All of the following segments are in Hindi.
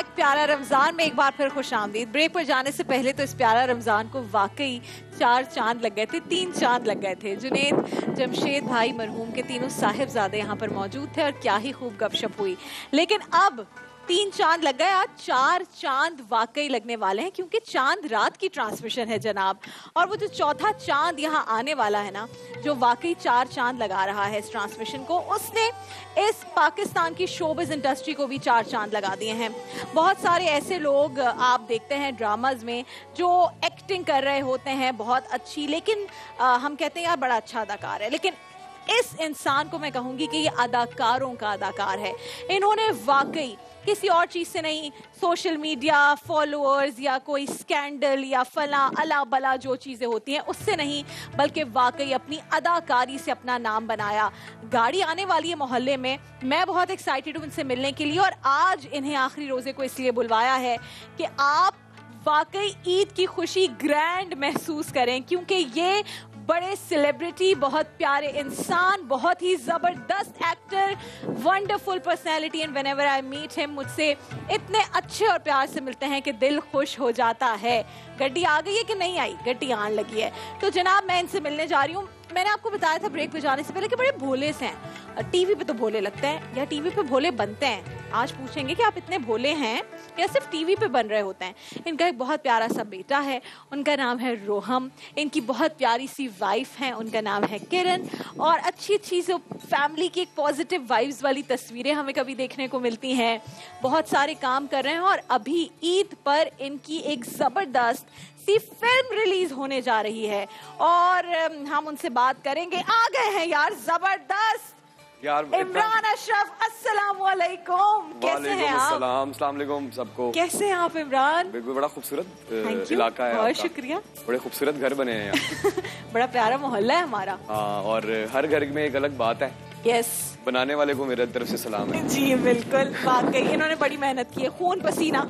बैक प्यारा रमज़ान में एक बार फिर खुश आमदीद। ब्रेक पर जाने से पहले तो इस प्यारा रमज़ान को वाकई चार चाँद लग गए थे, तीन चाँद लग गए थे। जुनेद जमशेद भाई मरहूम के तीनों साहिबजादे यहाँ पर मौजूद थे और क्या ही खूब गपशप हुई। लेकिन अब तीन चाँद लग गए आज चार चाँद वाकई लगने वाले हैं क्योंकि चाँद रात की ट्रांसमिशन है जनाब। और वो जो चौथा चाँद यहाँ आने वाला है ना जो वाकई चार चाँद लगा रहा है इस ट्रांसमिशन को उसने इस पाकिस्तान की शोबिज इंडस्ट्री को भी चार चाँद लगा दिए हैं। बहुत सारे ऐसे लोग आप देखते हैं ड्रामाज में जो एक्टिंग कर रहे होते हैं बहुत अच्छी लेकिन आ, हम कहते हैं यार बड़ा अच्छा अदाकार है। लेकिन इस इंसान को मैं कहूँगी कि ये अदाकारों का अदाकार है। इन्होंने वाकई किसी और चीज़ से नहीं सोशल मीडिया फॉलोअर्स या कोई स्कैंडल या फला अला बला जो चीज़ें होती हैं, उससे नहीं, बल्कि वाकई अपनी अदाकारी से अपना नाम बनाया। गाड़ी आने वाली है मोहल्ले में। मैं बहुत एक्साइटेड हूँ उनसे मिलने के लिए और आज इन्हें आखिरी रोज़े को इसलिए बुलवाया है कि आप वाकई ईद की खुशी ग्रैंड महसूस करें, क्योंकि ये बड़े सेलिब्रिटी बहुत प्यारे इंसान, बहुत ही ज़बरदस्त actor wonderful personality and whenever I meet him मुझसे इतने अच्छे और प्यार से मिलते हैं कि दिल खुश हो जाता है। गड्डी आ गई है कि नहीं आई? गड्डी आने लगी है। तो जनाब, मैं इनसे मिलने जा रही हूँ। मैंने आपको बताया था ब्रेक पे जाने से पहले कि बड़े भोले से हैं। टीवी पे तो भोले लगते हैं, या टीवी पे भोले बनते हैं। आज पूछेंगे कि आप इतने भोले हैं, या सिर्फ़ टीवी पे बन रहे होते हैं? इनका एक बहुत प्यारा सा बेटा है, उनका नाम है रोहम। इनकी बहुत प्यारी सी वाइफ है, उनका नाम है किरण। और अच्छी अच्छी जो फैमिली की एक पॉजिटिव वाइब्स वाली तस्वीरें हमें कभी देखने को मिलती हैं। बहुत सारे काम कर रहे हैं और अभी ईद पर इनकी एक ज़बरदस्त सी फ़िल्म रिलीज़ होने जा रही है। और हम उनसे बात करेंगे। आ गए हैं यार ज़बरदस्त। यार इमरान अशरफ अस्सलाम वालेकुम कैसे हैं आप? सलाम सलाम वालेकुम सबको। कैसे हैं आप इमरान? बिल्कुल बड़ा खूबसूरत इलाका है बहुत शुक्रिया। बड़े खूबसूरत घर बने हैं यहाँ बड़ा प्यारा मोहल्ला है हमारा। हाँ और हर घर में एक अलग बात है। यस बनाने वाले को मेरे तरफ़ से सलाम है। जी बिल्कुल वाकई इन्होंने बड़ी मेहनत की है। खून पसीना।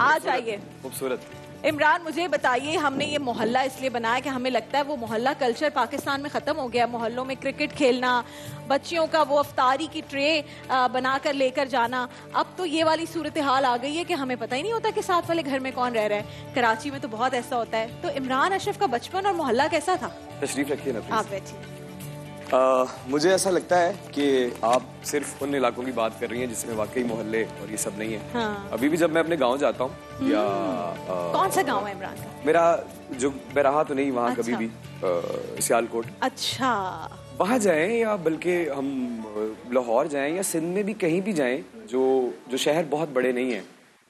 आ जाइए खूबसूरत। इमरान मुझे बताइए हमने ये मोहल्ला इसलिए बनाया कि हमें लगता है वो मोहल्ला कल्चर पाकिस्तान में ख़त्म हो गया। मोहल्लों में क्रिकेट खेलना बच्चियों का वो अफ्तारी की ट्रे बनाकर लेकर जाना। अब तो ये वाली सूरत हाल आ गई है कि हमें पता ही नहीं होता कि साथ वाले घर में कौन रह रहा है। कराची में तो बहुत ऐसा होता है। तो इमरान अशरफ का बचपन और मोहल्ला कैसा था? तशरीफ़ रखिए आप बैठिए। आ, मुझे ऐसा लगता है कि आप सिर्फ़ उन इलाकों की बात कर रही हैं जिसमें वाकई मोहल्ले और ये सब नहीं है। हाँ। अभी भी जब मैं अपने गाँव जाता हूँ या आ, कौन सा गाँव है इमरान का? मेरा जो मैं रहा तो नहीं वहाँ अच्छा। कभी भी आ, सियालकोट। अच्छा। वहाँ जाएँ या बल्कि हम लाहौर जाएँ या सिंध में भी कहीं भी जाएँ जो जो शहर बहुत बड़े नहीं है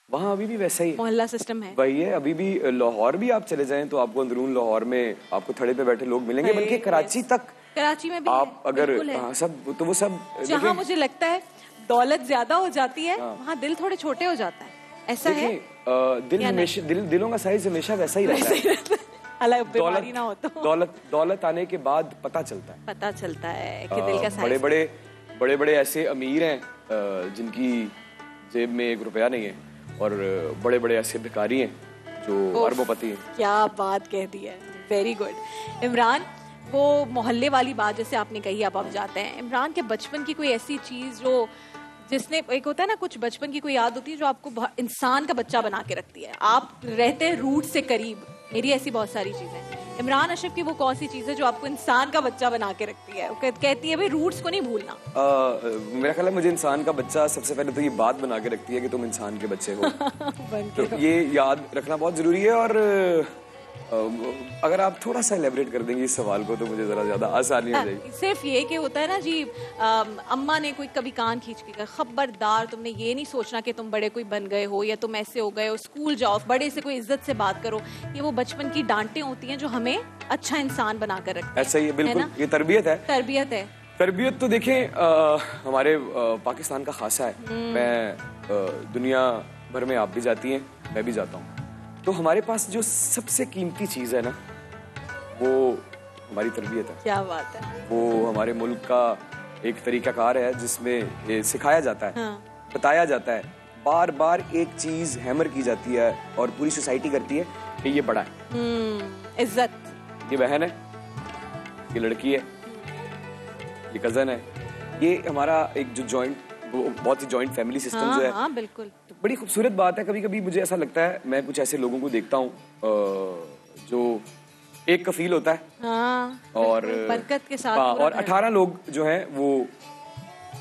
वहाँ अभी भी वैसा ही। मोहल्ला सिस्टम है। वही है अभी भी लाहौर भी आप चले जाएँ तो आपको अंदरून लाहौर में आपको थड़े पे बैठे लोग मिलेंगे बल्कि कराची तक कराची में भी आप है, अगर है। हाँ, सब तो वो सब जहाँ मुझे लगता है दौलत ज़्यादा हो जाती है हाँ। वहाँ दिल थोड़े छोटे हो जाता है। ऐसा है? दिल हमेशा दिल दिलों का साइज़ हमेशा वैसा ही रहता है। अलग बीमारी ना हो दौलत तो। दौलत दौलत आने के बाद पता चलता है। पता चलता है कि दिल का अ, बड़े बड़े बड़े बड़े ऐसे अमीर हैं जिनकी जेब में एक रुपया नहीं है और बड़े बड़े ऐसे भिखारी हैं जो अरबोपति हैं। क्या बात कह दी है। वेरी गुड इमरान वो मोहल्ले वाली बात जैसे आपने कही अब हम जाते हैं। इमरान के बचपन की कोई ऐसी चीज़ जो जिसने एक होता है ना कुछ बचपन की कोई याद होती है जो आपको इंसान का बच्चा बना के रखती है? आप रहते हैं रूट से करीब मेरी ऐसी बहुत सारी चीज़ें। इमरान अशरफ की वो कौन सी चीज़ है जो आपको इंसान का बच्चा बना के रखती है? कहती है भाई रूट्स को नहीं भूलना। अ, मेरा ख्याल है मुझे इंसान का बच्चा सबसे पहले तो ये बात बना के रखती है कि तुम इंसान के बच्चे हो। तो ये याद रखना बहुत ज़रूरी है और अगर आप थोड़ा सा एलेबरेट कर देंगे इस सवाल को तो मुझे जरा ज़्यादा आसानी हो जाएगी। सिर्फ़ ये कि होता है ना जी अम, अम्मा ने कोई कभी कान खींच के कहा खबरदार तुमने ये नहीं सोचना कि तुम बड़े कोई बन गए हो या तुम ऐसे हो गए हो स्कूल जाओ बड़े से कोई इज़्ज़त से बात करो। ये वो बचपन की डांटें होती हैं जो हमें अच्छा इंसान बना कर रखती ऐसा ही है है बिल्कुल। ये तरबियत है। तरबियत है। तरबियत तो देखें हमारे पाकिस्तान का खासा है। हम्म। मैं दुनिया भर में आप भी जाती हैं मैं भी जाता हूँ। तो हमारे पास जो सबसे कीमती चीज़ है ना वो हमारी तरबियत है। क्या बात है। वो हमारे मुल्क का एक तरीकाकार है जिसमें सिखाया जाता है हाँ। बताया जाता है बार बार एक चीज़ हैमर की जाती है और पूरी सोसाइटी करती है कि ये बड़ा है। हम्म इज़्ज़त। ये बहन है ये लड़की है ये कज़न है ये हमारा एक जो जॉइंट बहुत ही जॉइंट फैमिली सिस्टम हाँ जो है। हाँ बिल्कुल। बड़ी खूबसूरत बात है कभी कभी मुझे ऐसा लगता है मैं कुछ ऐसे लोगों को देखता हूँ जो एक कफील होता है। हाँ और बरकत के साथ हाँ, और अठारह लोग जो हैं वो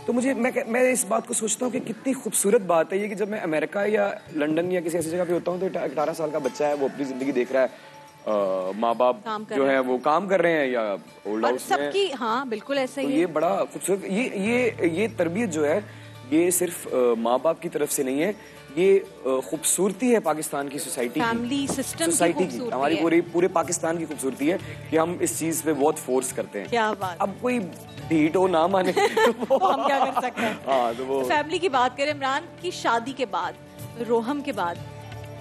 तो मुझे मैं मैं इस बात को सोचता हूँ कि कितनी खूबसूरत बात है ये कि जब मैं अमेरिका या लंदन या किसी ऐसी जगह पे होता हूँ तो अठारह साल का बच्चा है वो अपनी ज़िंदगी देख रहा है। माँ बाप जो है वो काम कर रहे हैं या ओल्ड हाउस में सबकी हाँ? बिल्कुल ऐसा तो ही ये बड़ा खूबसूरत ये ये ये तरबियत जो है ये सिर्फ़ माँ बाप की तरफ़ से नहीं है ये खूबसूरती है पाकिस्तान की सोसाइटी system की सोसाइटी की हमारी पूरी पूरे पाकिस्तान की खूबसूरती है कि हम इस चीज़ पे बहुत फोर्स करते हैं। क्या बात। अब कोई ढीठ हो ना माने। तो हम क्या कर सकते हैं? हाँ तो वो फैमिली की बात करें इमरान की शादी के बाद रोहम के बाद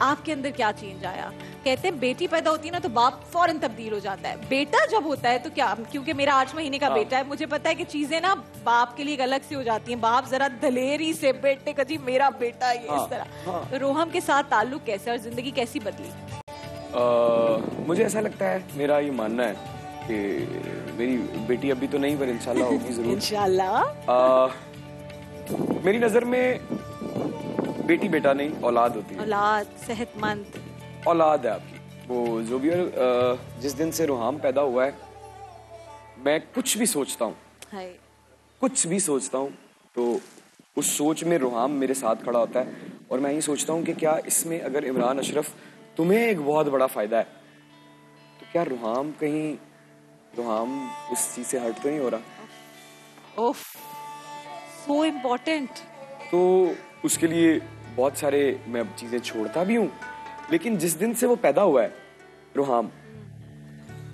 आपके अंदर क्या चेंज आया? कहते हैं बेटी पैदा होती है ना तो बाप फ़ौरन तब्दील हो जाता है। बेटा जब होता है तो क्या क्योंकि मेरा आठ महीने का हाँ। बेटा है मुझे पता है कि चीज़ें ना बाप के लिए एक अलग सी हो जाती हैं। बाप जरा दलेरी से बेटे का जी मेरा बेटा ये हाँ, इस तरह। हाँ। तो रोहम के साथ ताल्लुक कैसे और ज़िंदगी कैसी बदली? मुझे ऐसा लगता है मेरा ये मानना है कि मेरी बेटी अभी तो नहीं पर इंशाल्लाह होगी ज़रूर। इंशाल्लाह। मेरी नज़र में बेटी बेटा नहीं औलाद होती है। औलाद सेहतमंद। औलाद है आपकी। वो जो भी जिस दिन से रुहाम पैदा हुआ है मैं कुछ भी सोचता हूँ कुछ भी सोचता हूँ तो उस सोच में रुहाम मेरे साथ खड़ा होता है और मैं ये सोचता हूँ कि क्या इसमें अगर इमरान अशरफ तुम्हें एक बहुत बड़ा फ़ायदा है तो क्या रुहाम कहीं रुहाम उस चीज़ से हट तो नहीं हो रहा? ओफ सो इम्पोर्टेंट तो उसके लिए बहुत सारे मैं चीज़ें छोड़ता भी हूँ लेकिन जिस दिन से वो पैदा हुआ है रुहाम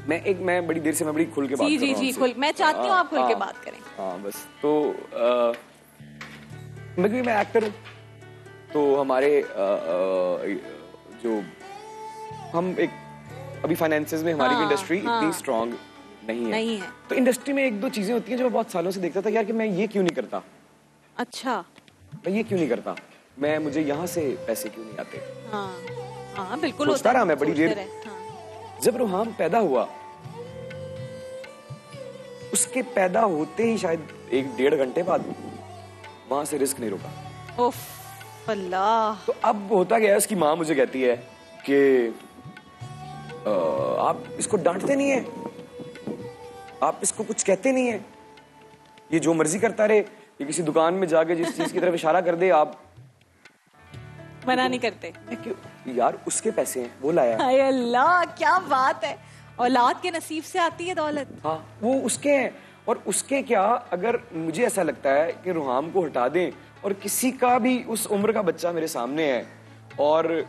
मैं एक मैं बड़ी देर से मैं बड़ी खुल के बात जी कर जी जी खुल मैं चाहती हूँ आप खुल के हाँ, बात करें। हाँ बस तो अ, मैं क्योंकि मैं एक्टर हूँ तो हमारे अ, अ, जो हम एक अभी फाइनेंसेस में हमारी हाँ, इंडस्ट्री हाँ। इतनी स्ट्रांग नहीं है। नहीं है। तो इंडस्ट्री में एक दो चीज़ें होती हैं जो मैं बहुत सालों से देखता था यार कि मैं ये क्यों नहीं करता? अच्छा। मैं ये क्यों नहीं करता? मैं मुझे यहाँ से पैसे क्यों नहीं आते? हाँ। हाँ बिल्कुल होता रहा मैं बड़ी देर। हाँ। जब रुहाम पैदा हुआ उसके पैदा होते ही शायद एक डेढ़ घंटे बाद वहाँ से रिस्क नहीं रुका। अल्लाह। तो अब होता गया उसकी माँ मुझे कहती है कि आप इसको डांटते नहीं है? आप इसको कुछ कहते नहीं है? ये जो मर्ज़ी करता रहे ये किसी दुकान में जाके जिस चीज़ की तरफ़ इशारा कर दे आप मना नहीं करते। क्यों यार उसके पैसे हैं वो लाया है। हाय अल्लाह क्या बात है। औलाद के नसीब से आती है दौलत। हाँ वो उसके हैं। और उसके क्या अगर मुझे ऐसा लगता है कि रुहाम को हटा दें और किसी का भी उस उम्र का बच्चा मेरे सामने है और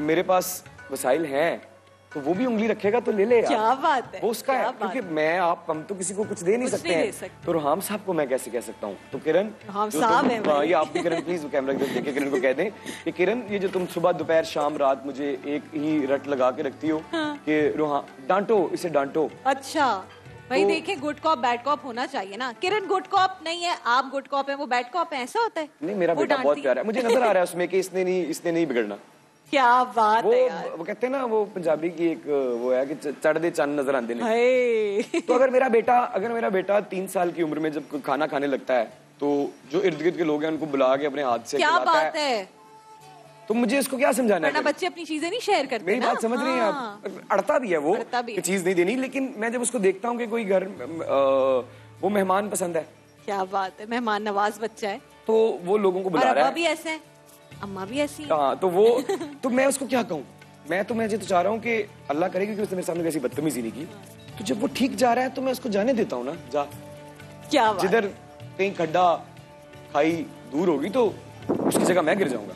मेरे पास वसाइल हैं तो वो भी उंगली रखेगा तो ले ले यार। क्या बात है वो उसका है क्योंकि मैं आप हम तो किसी को कुछ दे नहीं सकते हैं। सकते। तो रुहाम साहब को मैं कैसे कह सकता हूँ? तो किरण रुहाम साहब हैं ये आप भी किरण प्लीज़ कैमरा की तरफ़ देखे किरण को कह दें कि किरण ये जो तुम सुबह दोपहर शाम रात मुझे एक ही रट लगा के रखती हो हाँ। कि रुहाम डांटो इसे डांटो। अच्छा भाई तो- देखिए गुड कॉप बैड कॉप होना चाहिए ना। किरण गुड कॉप नहीं है आप गुड कॉप है वो बैड कॉप है ऐसा होता है? नहीं मेरा बेटा बहुत प्यारा है। मुझे नज़र आ रहा है उसमें कि इसने नहीं इसने नहीं बिगड़ना। क्या बात वो है यार। वो कहते हैं ना वो पंजाबी की एक वो है कि च- चढ़ दे चंद नज़र आंदे ने। हाय। तो अगर मेरा बेटा अगर मेरा बेटा तीन साल की उम्र में जब खाना खाने लगता है तो जो इर्द गिर्द के लोग हैं उनको बुला के अपने हाथ से क्या बात है। तो मुझे इसको क्या समझाना है? बच्चे अपनी चीज़ें नहीं शेयर करते मेरी बात समझ रही हैं हाँ। आप अड़ता भी है वो भी चीज़ नहीं देनी लेकिन मैं जब उसको देखता हूँ कि कोई घर वो मेहमान पसंद है। क्या बात है मेहमान नवाज़ बच्चा है। तो वो लोगों को बुला रहा है। भी ऐसे हैं? अम्मा भी ऐसी हैं। तो वो तो मैं उसको क्या कहूँ? मैं तो मैं तो चाह रहा हूँ कि अल्लाह करे कि उसने मेरे सामने कैसी बदतमीजी नहीं की। तो जब वो ठीक जा रहा है तो मैं उसको जाने देता हूँ ना। जा। क्या जिधर कहीं खड्डा खाई दूर होगी तो उसकी जगह मैं गिर जाऊँगा।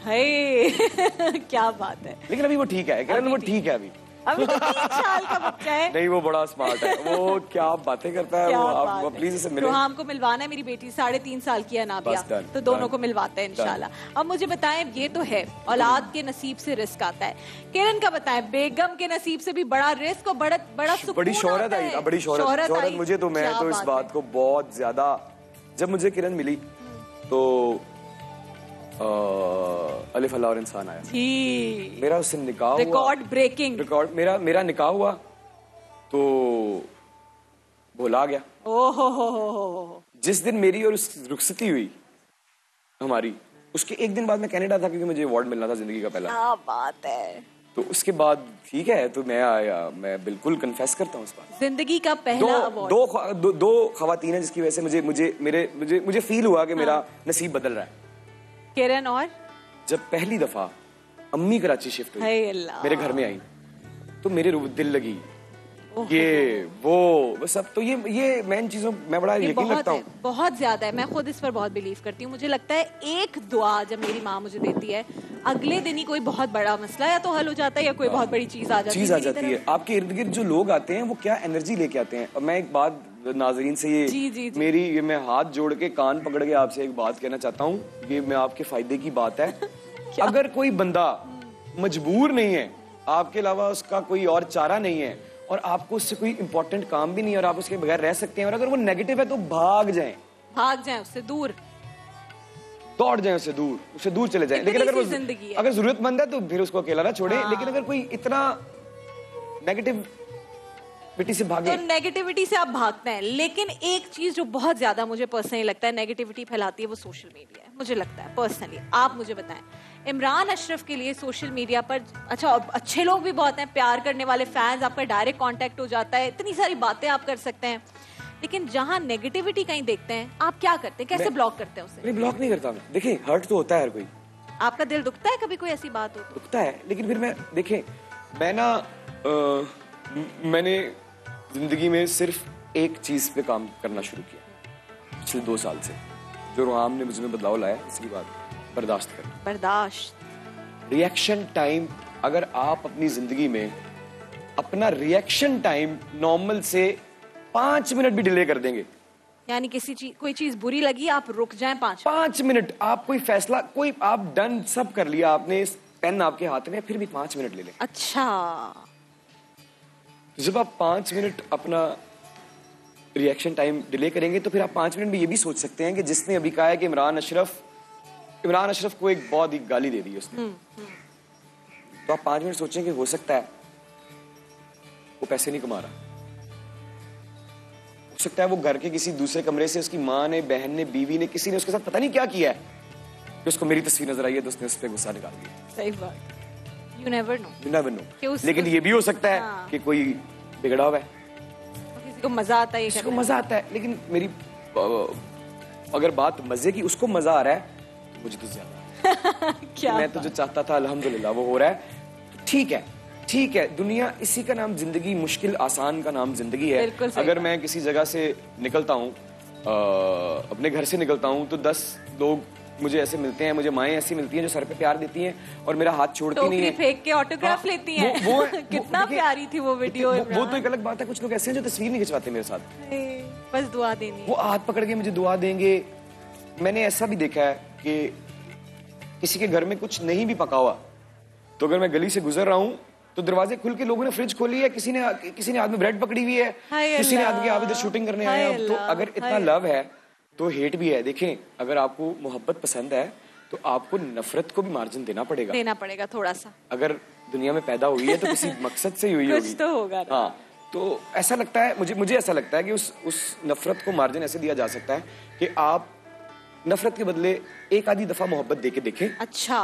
क्या बात है। लेकिन अभी वो ठीक है वो ठीक है। अभी। अभी तो तीन साल का बच्चा है। नहीं वो बड़ा स्मार्ट है। वो क्या बातें करता है वो आप प्लीज़ इसे मिले। रोहाम को मिलवाना है मेरी बेटी साढ़े तीन साल की है नाबिया तो दोनों को मिलवाते हैं इंशाल्लाह। अब मुझे बताएँ ये तो है औलाद के नसीब से रिस्क आता है। किरण का बताएँ बेगम के नसीब से भी बड़ा रिस्क और बड़ा बड़ा बड़ी शोहरत आई बड़ी शोहरत। शोहरत मुझे तो मैं तो इस बात को बहुत ज़्यादा जब मुझे किरण मिली तो अ, अलिफ अल्लाह और इंसान आया। जी। मेरा उससे निकाह हुआ। रिकॉर्ड ब्रेकिंग रिकॉर्ड मेरा मेरा निकाह हुआ तो भुला गया। ओहो हो हो हो जिस दिन मेरी और उसकी रुखसती हुई हमारी उसके एक दिन बाद मैं कनाडा था क्योंकि मुझे अवार्ड मिलना था ज़िंदगी का पहला। क्या बात है। तो उसके बाद ठीक है तो मैं आया मैं बिल्कुल कन्फेस करता हूँ उस बात। ज़िंदगी का दो पहला अवार्ड दो ख्वा- दो, दो खवातीन हैं जिसकी वजह से मुझे मुझे मेरे मुझे मुझे फील हुआ कि हाँ। मेरा। नसीब बदल रहा है। किरण और? जब पहली दफ़ा अम्मी कराची शिफ्ट हुई मेरे घर में आई तो मेरे दिल लगी। ये वो सब तो ये ये मैं इन चीज़ों मैं बड़ा ये यकीन रखता हूँ। बहुत ज़्यादा है। मैं खुद इस पर बहुत बिलीव करती हूँ। मुझे लगता है एक दुआ जब मेरी माँ मुझे देती है अगले दिन ही कोई बहुत बड़ा मसला या तो हल हो जाता है या कोई बहुत बड़ी चीज़ आ जाती चीज़ है आ जाती है। आपके इर्द गिर्द जो लोग आते हैं वो क्या एनर्जी लेके आते हैं? और मैं एक बात नाजरीन से ये जी, जी, जी। मेरी ये मैं हाथ जोड़ के कान पकड़ के आपसे एक बात कहना चाहता हूँ। ये मैं आपके फ़ायदे की बात है। अगर कोई बंदा मजबूर नहीं है आपके अलावा उसका कोई और चारा नहीं है और आपको उससे कोई इंपॉर्टेंट काम भी नहीं और आप उसके बगैर रह सकते हैं। और अगर वो नेगेटिव है तो भाग जाएँ। भाग जाए उससे दूर। दौड़ जाए उससे दूर उससे दूर चले जाएँ। लेकिन अगर वो ज़िंदगी अगर जरूरतमंद है तो फिर उसको अकेला ना छोड़े। हाँ। लेकिन अगर कोई इतना नेगेटिव से भागे। तो नेगेटिविटी से आप भागते हैं। लेकिन एक चीज़ जो बहुत ज़्यादा मुझे पर्सनली लगता है नेगेटिविटी फैलाती है वो सोशल मीडिया है। मुझे लगता है पर्सनली आप मुझे बताएँ। इमरान अशरफ के लिए सोशल मीडिया पर अच्छा और अच्छे लोग भी बहुत हैं प्यार करने वाले फैंस आपका डायरेक्ट कांटेक्ट हो जाता है इतनी सारी बातें आप कर सकते हैं। लेकिन जहाँ नेगेटिविटी कहीं देखते हैं आप क्या करते हैं? कैसे ब्लॉक करते हैं उसे? नहीं ब्लॉक नहीं करता मैं। देखिए हर्ट तो होता है हर कोई। आपका दिल दुखता है कभी कोई ऐसी बात हो तो? दुखता है लेकिन फिर मैं देखें मैं ना मैंने ज़िंदगी में सिर्फ़ एक चीज़ पे काम करना शुरू किया पिछले दो साल से। जो रोहाम ने मुझे में बदलाव लाया इसकी बात। बर्दाश्त कर। बर्दाश्त। रिएक्शन टाइम अगर आप अपनी ज़िंदगी में अपना रिएक्शन टाइम नॉर्मल से पाँच मिनट भी डिले कर देंगे। यानी किसी चीज़ कोई चीज़ बुरी लगी आप रुक जाएँ पाँच पाँच मिनट आप कोई फैसला कोई आप डन सब कर लिया आपने पेन आपके हाथ में फिर भी पाँच मिनट ले लें। अच्छा। जब आप पाँच मिनट अपना रिएक्शन टाइम डिले करेंगे तो फिर आप पाँच मिनट में ये भी सोच सकते हैं कि जिसने अभी कहा है कि इमरान अशरफ इमरान अशरफ को एक बहुत ही गाली दे दी उसने। तो आप पाँच मिनट सोचें कि हो सकता है वो पैसे नहीं कमा रहा। हो सकता है वो घर के किसी दूसरे कमरे से उसकी माँ ने बहन ने बीवी ने किसी ने उसके साथ पता नहीं क्या किया है कि उसको मेरी तस्वीर नज़र आई है तो उसने उस पर गुस्सा निकाल दिया। सही बात। यू नेवर नो never कि know. लेकिन ये भी हो सकता है हाँ। कि कोई बिगड़ा हुआ है। किसी को मज़ा आता है ये उसको करने मज़ा आता है लेकिन मेरी अगर बात मज़े की उसको मज़ा आ रहा है मुझे तो ज़्यादा क्या मैं तो जो चाहता था अल्हम्दुलिल्लाह वो हो रहा है। ठीक है ठीक है दुनिया इसी का नाम ज़िंदगी मुश्किल आसान का नाम ज़िंदगी है। अगर मैं किसी जगह से निकलता हूँ अपने घर से निकलता हूँ तो दस लोग मुझे ऐसे मिलते हैं मुझे माएँ ऐसी मिलती हैं जो सर पे प्यार देती हैं और मेरा हाथ छोड़ती नहीं है। फेंक के ऑटोग्राफ हाँ, लेती हैं। वो- वो- कितना प्यारी थी वो वीडियो वो, वो तो एक अलग बात है कुछ लोग ऐसे हैं जो तस्वीर नहीं खिंचवाते मेरे साथ। बस दुआ देनी वो हाथ पकड़ के मुझे दुआ देंगे। मैंने ऐसा भी देखा है कि किसी के घर में कुछ नहीं भी पका हुआ तो अगर मैं गली से गुजर रहा हूँ तो दरवाजे खुल के लोगों ने फ्रिज खोली है किसी ने किसी ने हाथ में ब्रेड पकड़ी हुई है किसी ने। हाथ के आप इधर शूटिंग करने आए हैं तो अगर इतना लव है तो हेट भी है। देखें अगर आपको मोहब्बत पसंद है तो आपको नफरत को भी मार्जिन देना पड़ेगा। देना पड़ेगा थोड़ा सा। अगर दुनिया में पैदा हुई है तो किसी मकसद से ही हुई होगी। तो होगा हाँ तो ऐसा लगता है मुझे मुझे ऐसा लगता है कि उस उस नफरत को मार्जिन ऐसे दिया जा सकता है कि आप नफरत के बदले एक आधी दफ़ा मोहब्बत देके देखें। अच्छा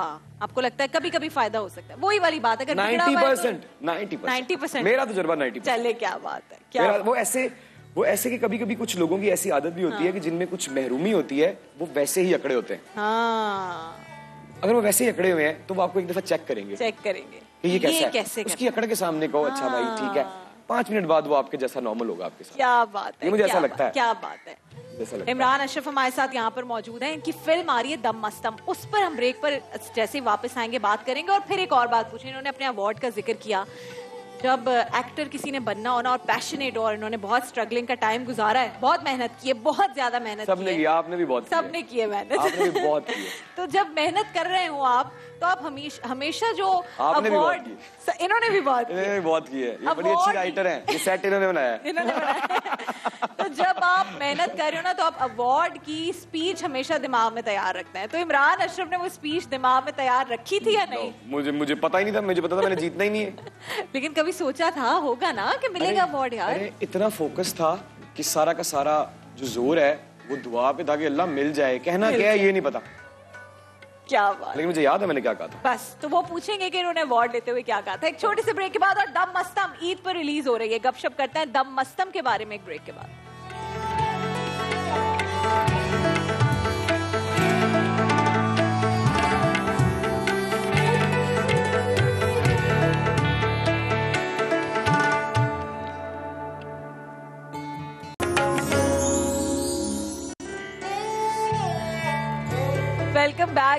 आपको लगता है कभी कभी फ़ायदा हो सकता है। वही वाली बात अगर बिगड़ा नाइन्टी तो- परसेंट नाइन्टी 90% मेरा तजर्बा नाइन्टी चले क्या बात है क्या वो ऐसे वो ऐसे कि कभी कभी कुछ लोगों की ऐसी आदत भी होती हाँ। है। कि जिनमें कुछ महरूमी होती है वो वैसे ही अकड़े होते हैं। हाँ। अगर वो वैसे ही अकड़े हुए हैं तो वो आपको एक दफ़ा चेक करेंगे। चेक करेंगे। कि ये कैसा है? कैसे उसकी अकड़ के सामने कहो अच्छा भाई ठीक है। हाँ। पाँच मिनट बाद वो आपके जैसा नॉर्मल होगा आपके साथ। क्या बात है ये मुझे ऐसा लगता है। क्या बात है। है। इमरान अशरफ हमारे साथ यहाँ पर मौजूद हैं। इनकी फ़िल्म आ रही है दम मस्तम। उस पर हम ब्रेक पर जैसे वापस आएँगे बात करेंगे और फिर एक और बात पूछी। इन्होंने अपने अवार्ड का ज़िक्र किया। जब एक्टर किसी ने बनना होना और पैशनेट और इन्होंने बहुत स्ट्रगलिंग का टाइम गुजारा है बहुत मेहनत की है बहुत ज़्यादा मेहनत सबने की है। आपने भी बहुत सबने की है मेहनत। आपने भी बहुत की है। तो जब मेहनत कर रहे हो आप तो आप हमेशा हमेशा जो आपने भी बहुत अवार्ड इन्होंने भी बहुत इन्होंने भी बहुत की है ये बड़ी अच्छी राइटर हैं। ये सेट इन्होंने बनाया है। इन्होंने बनाया तो जब आप मेहनत कर रहे हो ना तो आप अवार्ड की स्पीच हमेशा दिमाग में तैयार रखते हैं। तो इमरान अशरफ ने वो स्पीच दिमाग में तैयार रखी थी या नहीं? मुझे मुझे पता ही नहीं था। मुझे पता था मैंने जीतना ही नहीं है। लेकिन कभी सोचा था होगा ना कि मिलेगा अवार्ड यार। इतना फोकस था कि सारा का सारा जो ज़ोर है वो दुआ पे था कि अल्लाह मिल जाए। कहना क्या है ये नहीं पता। क्या बात? लेकिन मुझे याद है मैंने क्या कहा था। बस तो वो पूछेंगे कि इन्होंने अवार्ड लेते हुए क्या कहा था। एक छोटे से ब्रेक के बाद और दम मस्तम ईद पर रिलीज़ हो रही है। गपशप करते हैं दम मस्तम के बारे में एक ब्रेक के बाद।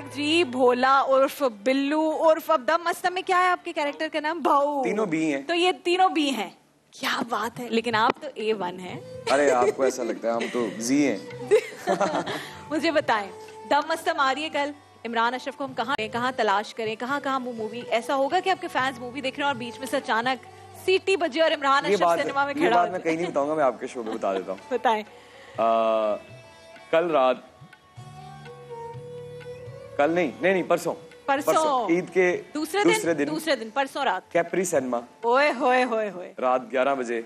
बैक जी भोला उर्फ़ बिल्लू उर्फ़ अब दम मस्तम में क्या है आपके कैरेक्टर का नाम? भाऊ। तीनों बी हैं। तो ये तीनों बी हैं। क्या बात है। लेकिन आप तो ए वन है। अरे आपको ऐसा लगता है हम तो जी हैं। मुझे बताएँ दम मस्तम आ रही है कल। इमरान अशरफ को हम कहाँ कहाँ तलाश करें कहाँ कहाँ वो मूवी ऐसा होगा कि आपके फैंस मूवी देख रहे हैं और बीच में से अचानक सीटी बजे और इमरान अशरफ सिनेमा में ये खड़ा बात मैं कहीं नहीं बताऊँगा मैं आपके शो में बता देता हूँ। बताएँ। कल रात कल नहीं नहीं नहीं परसों। परसों। ईद के दूसरे दूसरे दिन। दिन दूसरे दिन परसों रात। Capri cinema. ओए होए होए होए। रात 11 बजे।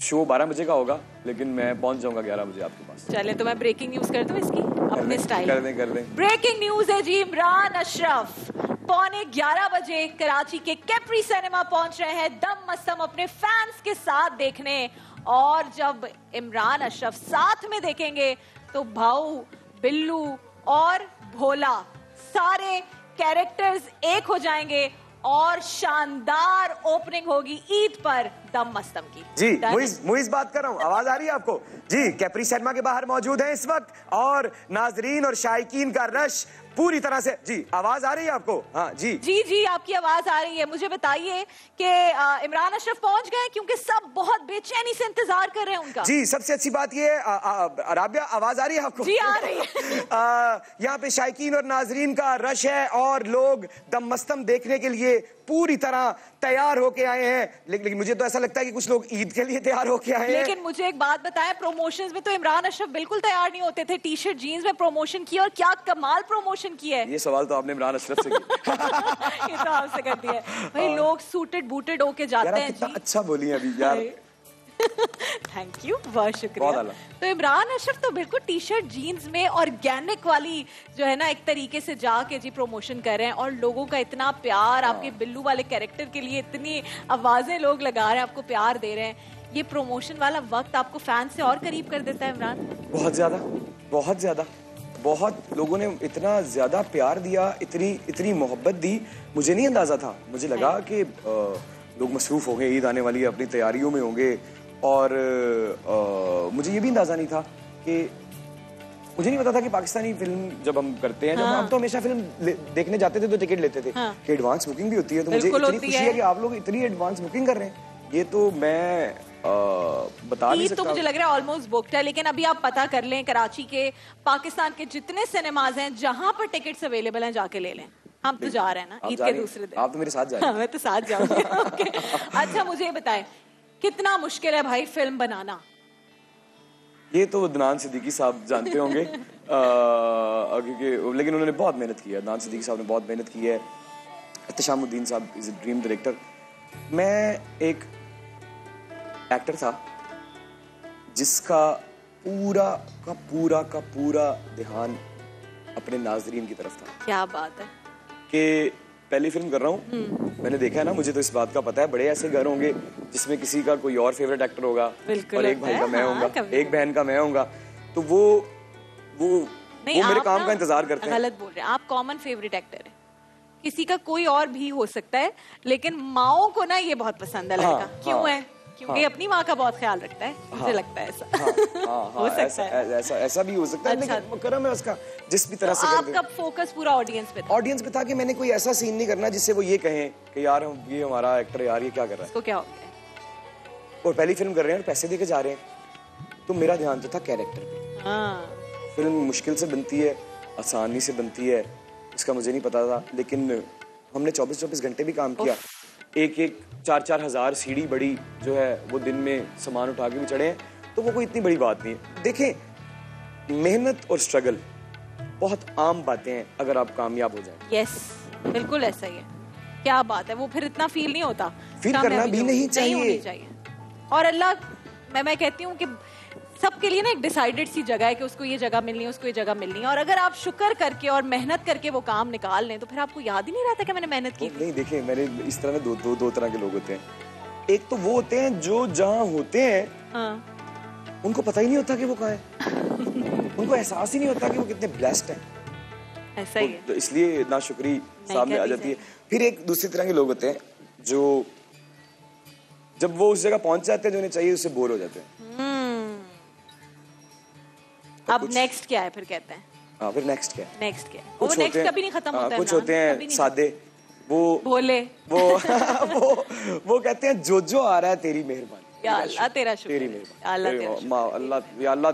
शो 12 बजे का होगा लेकिन मैं पहुँच जाऊँगा 11 बजे आपके पास। चले तो मैं ब्रेकिंग न्यूज़ कर दूँ इसकी? अपने स्टाइल कर दें कर दें। ब्रेकिंग न्यूज़ है जी इमरान अशरफ। पौने 11 बजे कराची के कैप्री सिनेमा पहुँच रहे हैं दम मस्तम अपने फैंस के साथ देखने। और जब इमरान अशरफ साथ में देखेंगे तो भाऊ बिल्लू और भोला। सारे कैरेक्टर्स एक हो जाएँगे और शानदार ओपनिंग होगी ईद पर दम मस्तम की। जी मुईज, मुइज मुइज बात कर रहा हूँ। आवाज़ आ रही है आपको? जी कैप्री शर्मा के बाहर मौजूद हैं इस वक्त और नाजरीन और शायकीन का रश पूरी तरह से जी आवाज़ आ रही है आपको? हाँ जी। जी जी आपकी आवाज़ आ रही है। मुझे बताइए कि इमरान अशरफ पहुँच गए क्योंकि सब बहुत बेचैनी से इंतज़ार कर रहे हैं उनका। जी सबसे अच्छी बात ये आ, आ, आवाज़ आ रही है आपको? जी, आ रही है। यहाँ पे शायकीन और नाजरीन का रश है और लोग दम मस्तम देखने के लिए पूरी तरह तैयार होके आए हैं। लेकिन, लेकिन मुझे तो ऐसा लगता है कि कुछ लोग ईद के लिए तैयार होके आए हैं। लेकिन मुझे एक बात बताएँ प्रोमोशन में तो इमरान अशरफ बिल्कुल तैयार नहीं होते थे। टी शर्ट जीन्स में प्रमोशन किया और क्या कमाल प्रमोशन किया है। ये सवाल तो आपने इमरान अशरफ से किया। ये तो आपसे कर दिया है। भाई लोग सूटेड बूटेड होके जाते हैं अच्छा बोली अभी यार। थैंक यू बहुत शुक्रिया। तो इमरान अशरफ तो बिल्कुल टी शर्ट जीन्स में ऑर्गेनिक वाली जो है ना एक तरीके से जाके जी प्रमोशन कर रहे हैं और लोगों का इतना प्यार हाँ। आपके बिल्लू वाले कैरेक्टर के लिए इतनी आवाज़ें लोग लगा रहे हैं आपको प्यार दे रहे हैं। ये प्रमोशन वाला वक्त आपको फ़ैन से और करीब कर देता है इमरान। बहुत ज़्यादा बहुत ज़्यादा बहुत लोगों ने इतना ज़्यादा प्यार दिया इतनी इतनी मोहब्बत दी। मुझे नहीं अंदाज़ा था मुझे लगा कि लोग मसरूफ होंगे ईद आने वाली है अपनी तैयारियों में होंगे। और अ, मुझे ये भी अंदाज़ा नहीं था कि मुझे नहीं पता था कि पाकिस्तानी फ़िल्म जब हम करते हैं हाँ। जब हम तो हमेशा फ़िल्म देखने जाते थे तो टिकट लेते थे हाँ। कि एडवांस बुकिंग भी होती है तो मुझे इतनी खुशी है। है कि आप लोग इतनी एडवांस बुकिंग कर रहे हैं ये तो मैं अ, बता नहीं ईद तो मुझे लग रहा है ऑलमोस्ट बुकड है लेकिन अभी आप पता कर लें कराची के पाकिस्तान के जितने सिनेमाज हैं जहाँ पर टिकट्स अवेलेबल हैं जाके ले लें हम तो जा रहे हैं ना ईद के दूसरे दिन आप तो मेरे साथ जा रही हैं। मैं तो साथ जाऊँगी अच्छा मुझे ये बताएँ कितना मुश्किल है भाई फ़िल्म बनाना। ये तो अदनान सिद्दीकी साहब जानते होंगे। क्योंकि लेकिन उन्होंने बहुत मेहनत की है। अदनान सिद्दीकी साहब ने बहुत मेहनत की है। इतशामुद्दीन साहब इज़ ए ड्रीम डायरेक्टर मैं एक एक्टर था जिसका पूरा का पूरा का पूरा ध्यान अपने नाजरीन की तरफ़ था। क्या बात है। कि पहली फ़िल्म कर रहा हूँ। मैंने देखा है ना मुझे तो इस बात का पता है बड़े ऐसे घर होंगे जिसमें किसी का कोई और फेवरेट एक्टर होगा और एक भाई का मैं हूँ एक बहन का मैं हूँ तो वो वो वो मेरे काम का इंतज़ार करते हैं। गलत बोल रहे हैं। आप कॉमन फेवरेट एक्टर है। किसी का कोई और भी हो सकता है लेकिन माओ को ना ये बहुत पसंद है हाँ, लड़का। क्यों हाँ, है। क्योंकि अपनी माँ का बहुत ख्याल रखता है मुझे लगता है ऐसा। हाँ हो हाँ सकता ऐसा है। ऐसा ऐसा भी हो सकता है अच्छा। लेकिन करम है उसका जिस भी तरह तो से आपका फोकस पूरा ऑडियंस पे था। ऑडियंस पे था कि मैंने कोई ऐसा सीन नहीं करना जिससे वो ये कहें कि यार हम ये हमारा एक्टर यार ये क्या कर रहा है? क्या हो गया? और पहली फ़िल्म कर रहे हैं और पैसे देके जा रहे हैं। तो मेरा ध्यान तो था कैरेक्टर पे। हाँ। फ़िल्म मुश्किल से बनती है आसानी से बनती है इसका मुझे नहीं पता था लेकिन हमने 24-24 घंटे भी काम किया। एक एक चार चार हज़ार सीढ़ी बड़ी जो है वो दिन में सामान उठा के भी चढ़े हैं तो वो कोई इतनी बड़ी बात नहीं है। देखें मेहनत और स्ट्रगल बहुत आम बातें हैं अगर आप कामयाब हो जाए। यस बिल्कुल ऐसा ही है। क्या बात है वो फिर इतना फील नहीं होता। कामयाबी करना भी जो- नहीं चाहिए। चाहिए। और अल्लाह मैं मैं कहती हूँ कि सबके लिए ना एक डिसाइडेड सी जगह है कि उसको ये जगह मिलनी है उसको ये जगह मिलनी है। और अगर आप शुक्र करके और मेहनत करके वो काम निकाल लें तो फिर आपको याद ही नहीं रहता कि मैंने मेहनत की नहीं देखिए मैंने इस तरह में दो दो दो तरह के लोग होते हैं। एक तो वो होते हैं जो जहाँ होते हैं हाँ। उनको पता ही नहीं होता कि वो कहाँ है। उनको एहसास ही नहीं होता कि वो कितने ब्लेस्ड हैं। ऐसा ही तो इसलिए नाशुक्री सामने आ जाती है। फिर एक दूसरी तरह के लोग होते हैं जो जब वो उस जगह पहुँच जाते हैं जो उन्हें चाहिए उससे बोर हो जाते हैं। अब नेक्स्ट क्या है फिर कहते हैं? हाँ फिर नेक्स्ट क्या नेक्स्ट क्या है? वो कुछ नेक्स्ट होते हैं कभी नहीं खत्म हाँ, होता कुछ होते हैं सादे। वो बोले। वो वो वो कहते हैं जो जो आ रहा है तेरी मेहरबानी। या अल्लाह तेरा शुक्र। तेरी मेहरबानी। अल्लाह तेरी- या अल्लाह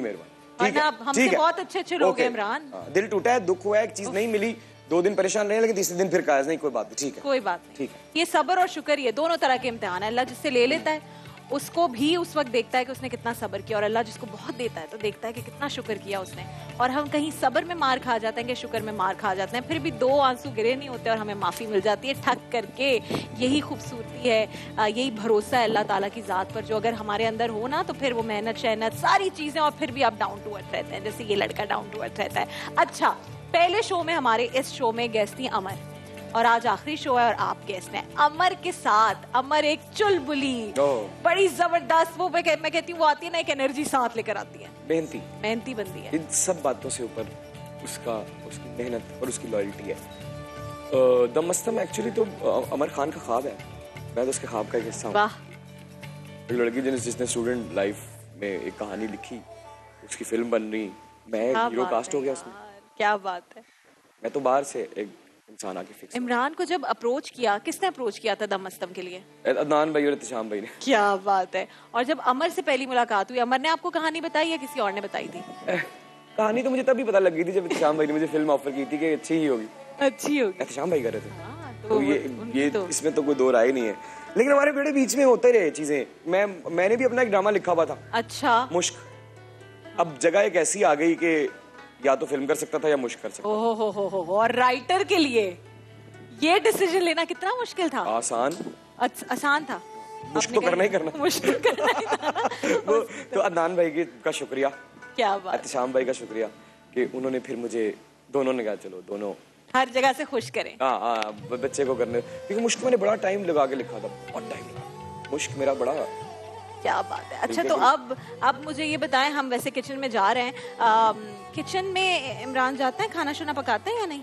मेहरबानी। ठीक है ठीक है। बहुत अच्छे अच्छे लोग हैं इमरान। हाँ, दिल टूटा है दुख हुआ है एक चीज़ नहीं मिली। दो दिन परेशान रहे लेकिन तीसरे दिन फिर कहा नहीं कोई बात नहीं ठीक है। कोई बात नहीं। ठीक है। ये सब्र और शुक्र ये दोनों तरह के इम्तिहान है। अल्लाह जिससे ले लेता है उसको भी उस वक्त देखता है कि उसने कितना सब्र किया और अल्लाह जिसको बहुत देता है तो देखता है कि कितना शुक्र किया उसने। और हम कहीं सब्र में मार खा जाते हैं कि शुक्र में मार खा जाते हैं, फिर भी दो आँसू गिरे नहीं होते और हमें माफ़ी मिल जाती है। ठक करके यही खूबसूरती है यही भरोसा है अल्लाह ताला की ज़ात पर, जो अगर हमारे अंदर हो ना तो फिर वो मेहनत, शहनत, सारी चीज़ें और फिर भी आप डाउन टू अर्थ रहते हैं, जैसे ये लड़का डाउन टू अर्थ रहता है। अच्छा पहले शो में हमारे इस शो में गेस्ट थी अमर। और आज आखिरी शो है और आप गेस्ट हैं अमर के साथ अमर एक चुलबुली। बड़ी ज़बरदस्त वो मैं कह- मैं कहती हूँ वो आती है ना एक एनर्जी साथ लेकर आती है। मेहनती। मेहनती बंदी है। इन सब बातों से ऊपर उसका उसकी मेहनत और उसकी लॉयल्टी है। दम मस्तम एक्चुअली तो अमर खान का ख्वाब है। मैं तो उसके ख्वाब का एक हिस्सा हूँ। वाह। एक लड़की जिस जिसने स्टूडेंट लाइफ में एक कहानी लिखी उसकी फ़िल्म बन रही। मैं हीरो कास्ट हो गया उसमें। क्या बात है। मैं तो बाहर से एक इंसान आके फिक्स इमरान को जब अप्रोच किया किसने अप्रोच किया था दमस्तम के लिए? अदनान भाई और इत्तेशाम भाई ने। क्या बात है। और जब अमर से पहली मुलाकात हुई अमर ने आपको कहानी बताई या किसी और ने बताई थी? कहानी तो मुझे तभी पता लग गई थी जब इत्तेशाम भाई ने मुझे फ़िल्म ऑफ़र की थी कि अच्छी ही होगी। अच्छी होगी। इत्तेशाम भाई कर रहे थे। हाँ, तो ये ये तो- इसमें तो कोई दो राय नहीं है। लेकिन हमारे बेटे बीच में होते रहे चीज़ें। मैं मैंने भी अपना एक ड्रामा लिखा हुआ था। अच्छा। मुश्क। अब जगह एक ऐसी आ गई कि या तो फ़िल्म कर सकता था या मुश्क कर सकता ओहो हो हो हो हो, और राइटर के लिए ये डिसीज़न लेना कितना मुश्किल था? आसान। अच- आसान था। मुश्क तो करना ही करना। मुश्किल करना ही था। वो तो अदनान भाई की का शुक्रिया। क्या बात। एहतशाम भाई का शुक्रिया कि उन्होंने फिर मुझे दोनों ने कहा चलो दोनों हर जगह से खुश करें। हाँ हाँ बच्चे को करने क्योंकि मुश्क मैंने बड़ा टाइम लगा के लिखा था बहुत टाइम लगा। मुश्क मेरा बड़ा क्या बात है। अच्छा तो अब अब मुझे ये बताएँ हम वैसे किचन में जा रहे हैं। किचन में इमरान जाते हैं खाना शुना पकाते हैं या नहीं?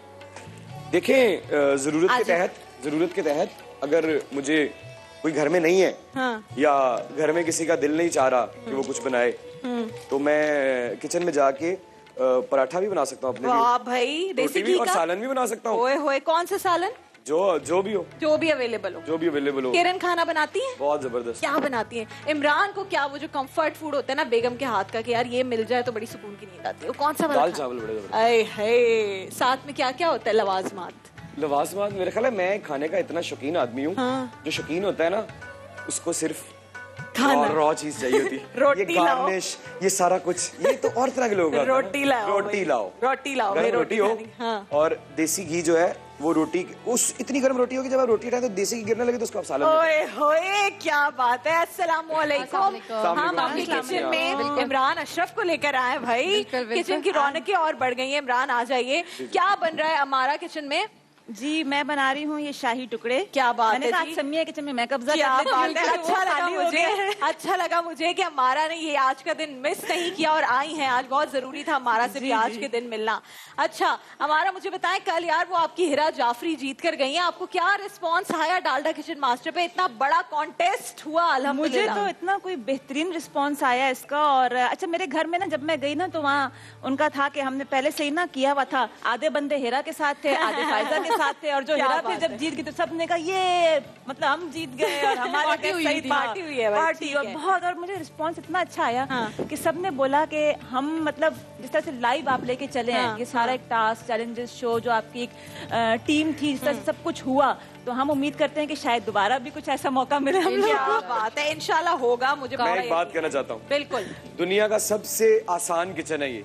देखें ज़रूरत के तहत ज़रूरत के तहत अगर मुझे कोई घर में नहीं है हाँ। या घर में किसी का दिल नहीं चाह रहा कि वो कुछ बनाए तो मैं किचन में जाके पराठा भी बना सकता हूँ अपने लिए। भाई देसी घी और सालन भी बना सकता हूँ। कौन सा सालन? जो जो भी हो। जो भी अवेलेबल हो। जो भी अवेलेबल हो। किरण खाना बनाती है? बहुत ज़बरदस्त। क्या बनाती है? इमरान को क्या वो जो कंफर्ट फ़ूड होता है ना बेगम के हाथ का कि यार ये मिल जाए तो बड़ी सुकून की नींद आती है। वो कौन सा दाल चावल बड़े हाय साथ में क्या क्या होता है? लवाजमात लवाजमात मेरे ख्याल है मैं खाने का इतना शौकीन आदमी हूँ। हाँ। जो शौकीन होता है ना उसको सिर्फ़ खाना। रॉ चीज़ चाहिए होती। रोटी ये गार्निश ये सारा कुछ ये तो और तरह के लोग हैं। रोटी लाओ। रोटी लाओ। रोटी लाओ रोटी रोटी हो हाँ। और देसी घी जो है वो रोटी उस इतनी गर्म रोटी होगी जब आप रोटी उठाए तो देसी की गिरने लगे तो उसको आप सालन ओए होए क्या बात है अस्सलाम वालेकुम हम अपनी आपके किचन में इमरान अशरफ को लेकर आए भाई। किचन की रौनकें और बढ़ गई है। इमरान आ जाइए। क्या बन रहा है हमारा किचन में? जी मैं बना रही हूँ ये शाही टुकड़े। क्या बात मैंने है कहा जी? किचन में मैं कब्जा क्या कर बात है। अच्छा लगा मुझे। अच्छा लगा मुझे कि हमारा ने ये आज का दिन मिस नहीं किया और आई हैं। आज बहुत ज़रूरी था हमारा से भी आज के दिन मिलना। अच्छा हमारा मुझे बताएँ कल यार वो आपकी हिरा जाफरी जीत कर गई है। आपको क्या रिस्पॉन्स आया डालडा किचन मास्टर पे? इतना बड़ा कॉन्टेस्ट हुआ मुझे तो इतना कोई बेहतरीन रिस्पॉन्स आया इसका और अच्छा मेरे घर में ना जब मैं गई ना तो वहाँ उनका था कि हमने पहले से ही ना किया हुआ था। आधे बंदे हेरा के साथ थे आधे फायजा के साथ थे और जो हेरा बात जब जीत गई तो सबने कहा ये मतलब हम जीत गए और हमारे पार्टी हुई सही थी, था। पार्टी हुई है पार्टी और बहुत और मुझे रिस्पांस इतना अच्छा आया हाँ। कि सबने बोला कि हम मतलब जिस तरह से लाइव आप लेके चले हैं हाँ, ये सारा एक टास्क चैलेंजेस शो जो आपकी एक टीम थी जिस तरह से सब कुछ हुआ। तो हम उम्मीद करते हैं कि शायद दोबारा भी कुछ ऐसा मौका मिले हम लोग क्या बात है इंशाल्लाह होगा मुझे मैं एक बात कहना चाहता हूँ। बिल्कुल। दुनिया का सबसे आसान किचन है ये।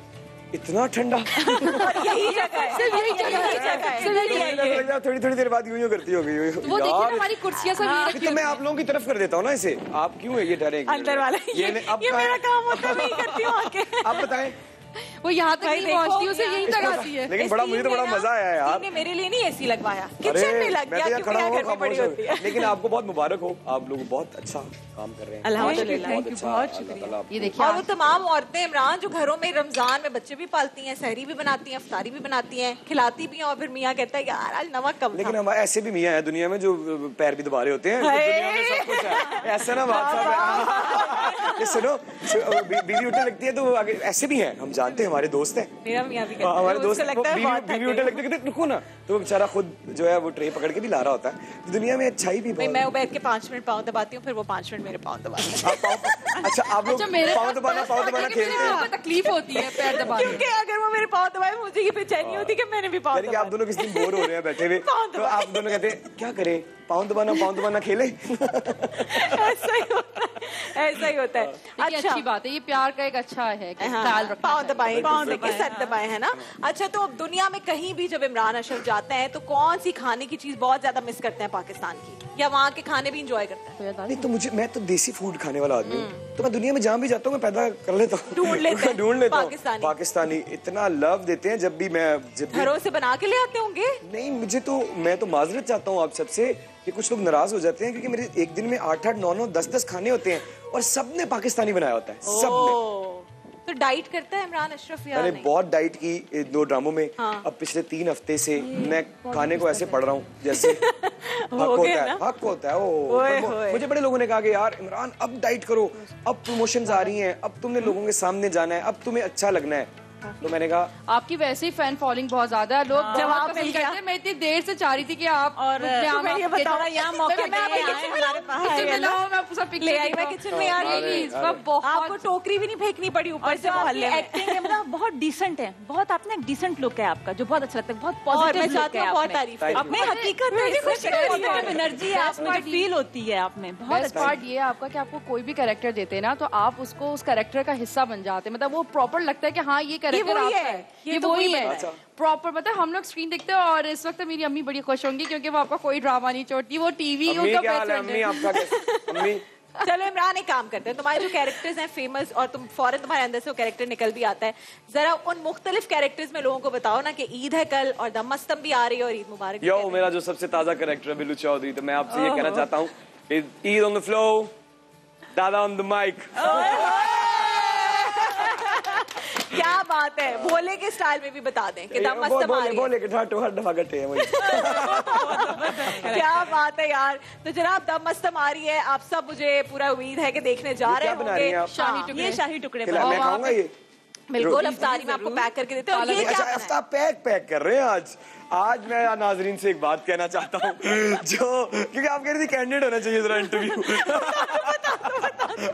इतना ठंडा। यही जगह है। सिर्फ़ यही जगह है, जगह है। सिर्फ़ यही जगह है। लग रहा है थोड़ी थोड़ी देर बाद यूँ यूँ करती होगी। वो देखिए हमारी कुर्सियाँ सब ये रखी तो मैं आप लोगों की तरफ़ कर देता हूँ ना इसे। आप क्यों है ये डरे? अंदर वाला। ये, ये मेरा काम होता है मैं करती हूँ आके। आप बताएँ। हैं। वो यहाँ तक नहीं पहुँचती उसे यहीं तक आती है। लेकिन बड़ा मुझे तो बड़ा मज़ा आया यार। मेरे लिए नहीं एसी लगवाया। किचन में लग गया तो क्योंकि खड़ा यहाँ हूँ, घर में बड़ी होती लेकिन आपको बहुत मुबारक हो। आप लोग बहुत अच्छा काम कर रहे हैं। अल्हम्दुलिल्लाह बहुत अच्छा ताला ये देखिए और वो तमाम औरतें इमरान जो घरों में रमज़ान में बच्चे भी पालती हैं सहरी भी बनाती हैं अफ्तारी भी बनाती हैं खिलाती भी हैं और फिर मियाँ कहता है यार आज नमक कम लेकिन था? हम ऐसे भी मियाँ हैं दुनिया में जो पैर भी दबा रहे होते हैं दुनिया में सब कुछ ऐसा ना बात साहब सुनो बीवी उठने लगती है तो आगे ऐसे भी हैं हम जानते हैं हमारे दोस्त हैं। मेरा मियाँ भी हाँ, है। हमारे दोस्त है। रुको ना। तो बेचारा खुद जो है वो ट्रे पकड़ के भी ला रहा होता है। तो दुनिया में अच्छाई भी मैं उबैद के पाँच मिनट पाँव दबाती हूँ फिर वो पाँच मिनट मेरे पाँव दबाते हैं। पाँव- अच्छा आप लोग अच्छा पाँव दबाना पाँव दबाना खेलते हैं। तकलीफ़ होती है पैर दबाने क्योंकि अगर वो मेरे पाँव दबाए मुझे ये बेचैनी होती कि मैंने भी पाँव आप दोनों किसी दिन बोर हो रहे हैं बैठे हुए। तो आप दोनों कहते हैं क्या करें? पाँव दबाना पाँव दबाना खेले। ऐसा ही होता है ऐसा ही होता है। देखिए, अच्छी बात है ये प्यार का एक अच्छा है कि हाँ, ख्याल रखना पाँव दबाए पाँव के दबाए, सर दबाए है ना? अच्छा तो अब दुनिया में कहीं भी जब इमरान अशरफ जाते हैं तो कौन सी खाने की चीज़ बहुत ज़्यादा मिस करते हैं पाकिस्तान की? या वहाँ के खाने भी इंजॉय करते हैं? नहीं तो मुझे मैं तो देसी फ़ूड खाने वाला आदमी हूँ। तो मैं दुनिया में जहाँ भी जाता हूँ मैं पैदा कर लेता हूँ। ढूंढ लेते हैं, ढूंढ लेता हूँ। पाकिस्तानी। पाकिस्तानी इतना लव देते हैं जब भी मैं जब घरों से बना के ले आते होंगे? नहीं मुझे तो मैं तो माजरत चाहता हूँ आप सबसे। कि कुछ लोग नाराज़ हो जाते हैं क्योंकि मेरे एक दिन में आठ आठ नौ नौ दस दस खाने होते हैं और सबने पाकिस्तानी बनाया होता है सबने। ओ, तो डाइट करता है इमरान अशरफ या मैंने बहुत डाइट की दो ड्रामों में। हाँ। अब पिछले तीन हफ़्ते से मैं खाने को ऐसे पढ़ रहा हूँ जैसे हक हो होता है ना? हक होता है ओ ओए मु- मुझे बड़े लोगों ने कहा कि यार इमरान अब डाइट करो अब प्रमोशन आ रही हैं अब तुमने लोगों के सामने जाना है अब तुम्हें अच्छा लगना है। तो मैंने कहा आपकी वैसे ही फ़ैन फॉलोइंग बहुत ज़्यादा है लोग बहुत जवाब मिल गया। करते हैं मैं इतनी देर से चाह रही थी कि आप और आपके- है टोकरी भी नहीं फेंकनी पड़ी ऊपर से मोहल्ले एक्टिंग है मतलब बहुत डिसेंट है। बहुत आपने एक डिसेंट लुक है आपका जो बहुत अच्छा लगता है बहुत पॉजिटिव मैं लुक चाहती है बहुत तारीफ़. करें। हकीकत में हो। है। एनर्जी है आप मुझे फील होती है आप में बहुत अच्छा। पार्ट ये है आपका कि आपको कोई भी कैरेक्टर देते हैं ना तो आप उसको उस कैरेक्टर का हिस्सा बन जाते हैं। मतलब वो प्रॉपर लगता है कि हाँ ये कैरेक्टर वही है, है ये ये तो वही है। अच्छा। प्रॉपर मतलब हम लोग स्क्रीन देखते हैं और इस वक्त मेरी अम्मी बड़ी खुश होंगी क्योंकि वो आपका कोई ड्रामा नहीं छोड़ती वो टीवी उनका है चलो इमरान एक काम करते हैं तुम्हारे जो कैरेक्टर्स हैं फ़ेमस और तुम फ़ौरन तुम्हारे अंदर से वो कैरेक्टर निकल भी आता है जरा उन मुख्तलिफ़ कैरेक्टर्स में लोगों को बताओ ना कि ईद है कल और दम मस्तम भी आ रही है और ईद मुबारक यो हैं। मेरा जो सबसे ताज़ा करेक्टर है बिल्लू चौधरी तो मैं आपसे ये कहना चाहता हूँ ईद ऑन द फ्लो दादा ऑन द माइक क्या बात है। भोले के स्टाइल में भी बता दें कि दम मस्त आ बोले रही है बोले के ठाटो हर दफ़ा गटे हैं क्या बात है यार। तो जनाब दम मस्त आ रही है आप सब मुझे पूरा उम्मीद है कि देखने जा रहे क्या बना रही होंगे। हैं शाही हाँ, टुकड़े। ये शाही टुकड़े मैं खाऊँगा ये? बिल्कुल अफ्तारी में आपको पैक करके देते हैं ये अच्छा क्या पैक पैक कर रहे हैं आज। आज मैं नाजरीन से एक बात कहना चाहता हूँ। जो क्योंकि आप कह रही थी कैंडिडेट होना चाहिए जरा इंटरव्यू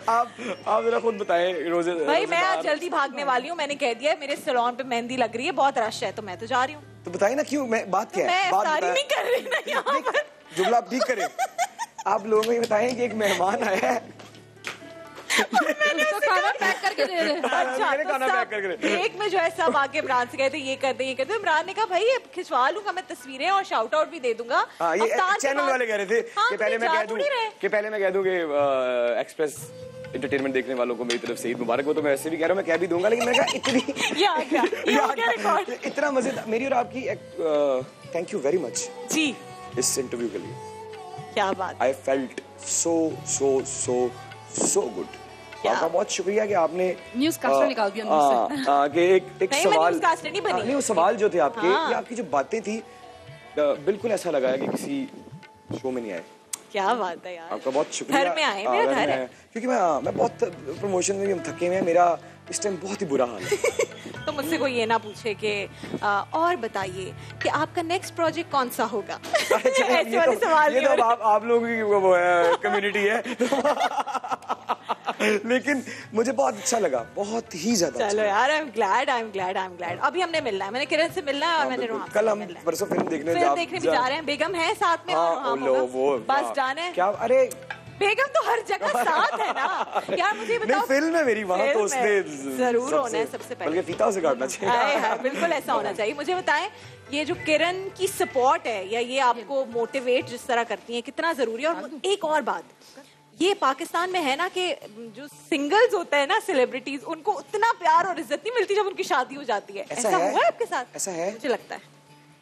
आप आप जरा खुद बताएँ रोज़े भाई मैं आज जल्दी भागने वाली हूँ मैंने कह दिया है, मेरे सैलून पे मेहंदी लग रही है बहुत रश है तो मैं तो जा रही हूँ। तो बताइए ना क्यों मैं बात क्या मैं है बात नहीं कर रही ना यहाँ नहीं, पर। जुमला आप ठीक करें। आप लोगों को ये बताएँ कि एक मेहमान आया है। उसको खाना पैक करके दे रहे अच्छा तो खाना पैक करके दे। ब्रेक में जो है सब आके इमरान से कहते ये कर दे ये कर दे। इमरान ने कहा भाई ये खिंचवा लूँगा मैं तस्वीरें और शाउट आउट भी दे दूँगा। हाँ ये चैनल वाले कह रहे थे हाँ, कि पहले मैं कह दूँ थोड़ी कि पहले मैं कह दूँ कि एक्सप्रेस एंटरटेनमेंट देखने वालों को मेरी तरफ़ से ईद मुबारक हो तो मैं वैसे भी कह रहा हूँ मैं कह भी दूँगा लेकिन मैं कहा इतनी ये ये हो इतना मज़ेदार मेरी और आपकी थैंक यू वेरी मच जी। इस इंटरव्यू के लिए। क्या बात। I felt so so so so good? आपका बहुत शुक्रिया कि आपने Newscaster अ, निकाल दिया कि एक एक सवाल नहीं बनी। नहीं वो सवाल जो थे आपके हाँ। आपकी जो बातें थी बिल्कुल ऐसा लगा है कि किसी शो में नहीं आए। क्या बात है यार। आपका बहुत शुक्रिया। घर में आए मेरा घर है। क्योंकि मैं मैं बहुत प्रमोशन में भी हम थके हुए हैं मेरा इस टाइम बहुत ही बुरा हाल है। तो मुझसे कोई ये ना पूछे कि और बताइए कि आपका नेक्स्ट प्रोजेक्ट कौन सा होगा? अच्छा, ऐसे ये वाले तो सवाल ये तो आप आप लोगों की वो है कम्युनिटी है। लेकिन मुझे बहुत अच्छा लगा बहुत ही ज़्यादा अच्छा चलो लगा। यार I am glad I am glad I am glad अभी हमने मिलना है मैंने किरण से मिलना है और हाँ, मैंने। रोहान कल हम परसों फ़िल्म देखने फ़िल्म जा- देखने भी जा- जा रहे हैं। बेगम है साथ में? और हाँ लो वो बस। जाना है। क्या अरे। बेगम तो हर जगह साथ है ना। यार मुझे नहीं बताओ। फ़िल्म है मेरी वहाँ तो उसने ज़रूर होना है सबसे पहले। बल्कि फीता उसे काटना चाहिए। हाय हाय बिल्कुल ऐसा होना चाहिए। मुझे बताएँ ये जो किरण की सपोर्ट है या ये आपको मोटिवेट जिस तरह करती है कितना ज़रूरी है? और एक और बात ये पाकिस्तान में है ना कि जो सिंगल्स होते हैं ना सेलिब्रिटीज उनको उतना प्यार और इज़्ज़त नहीं मिलती जब उनकी शादी हो जाती है। ऐसा ऐसा है? हुआ है आपके साथ? ऐसा है? मुझे लगता है।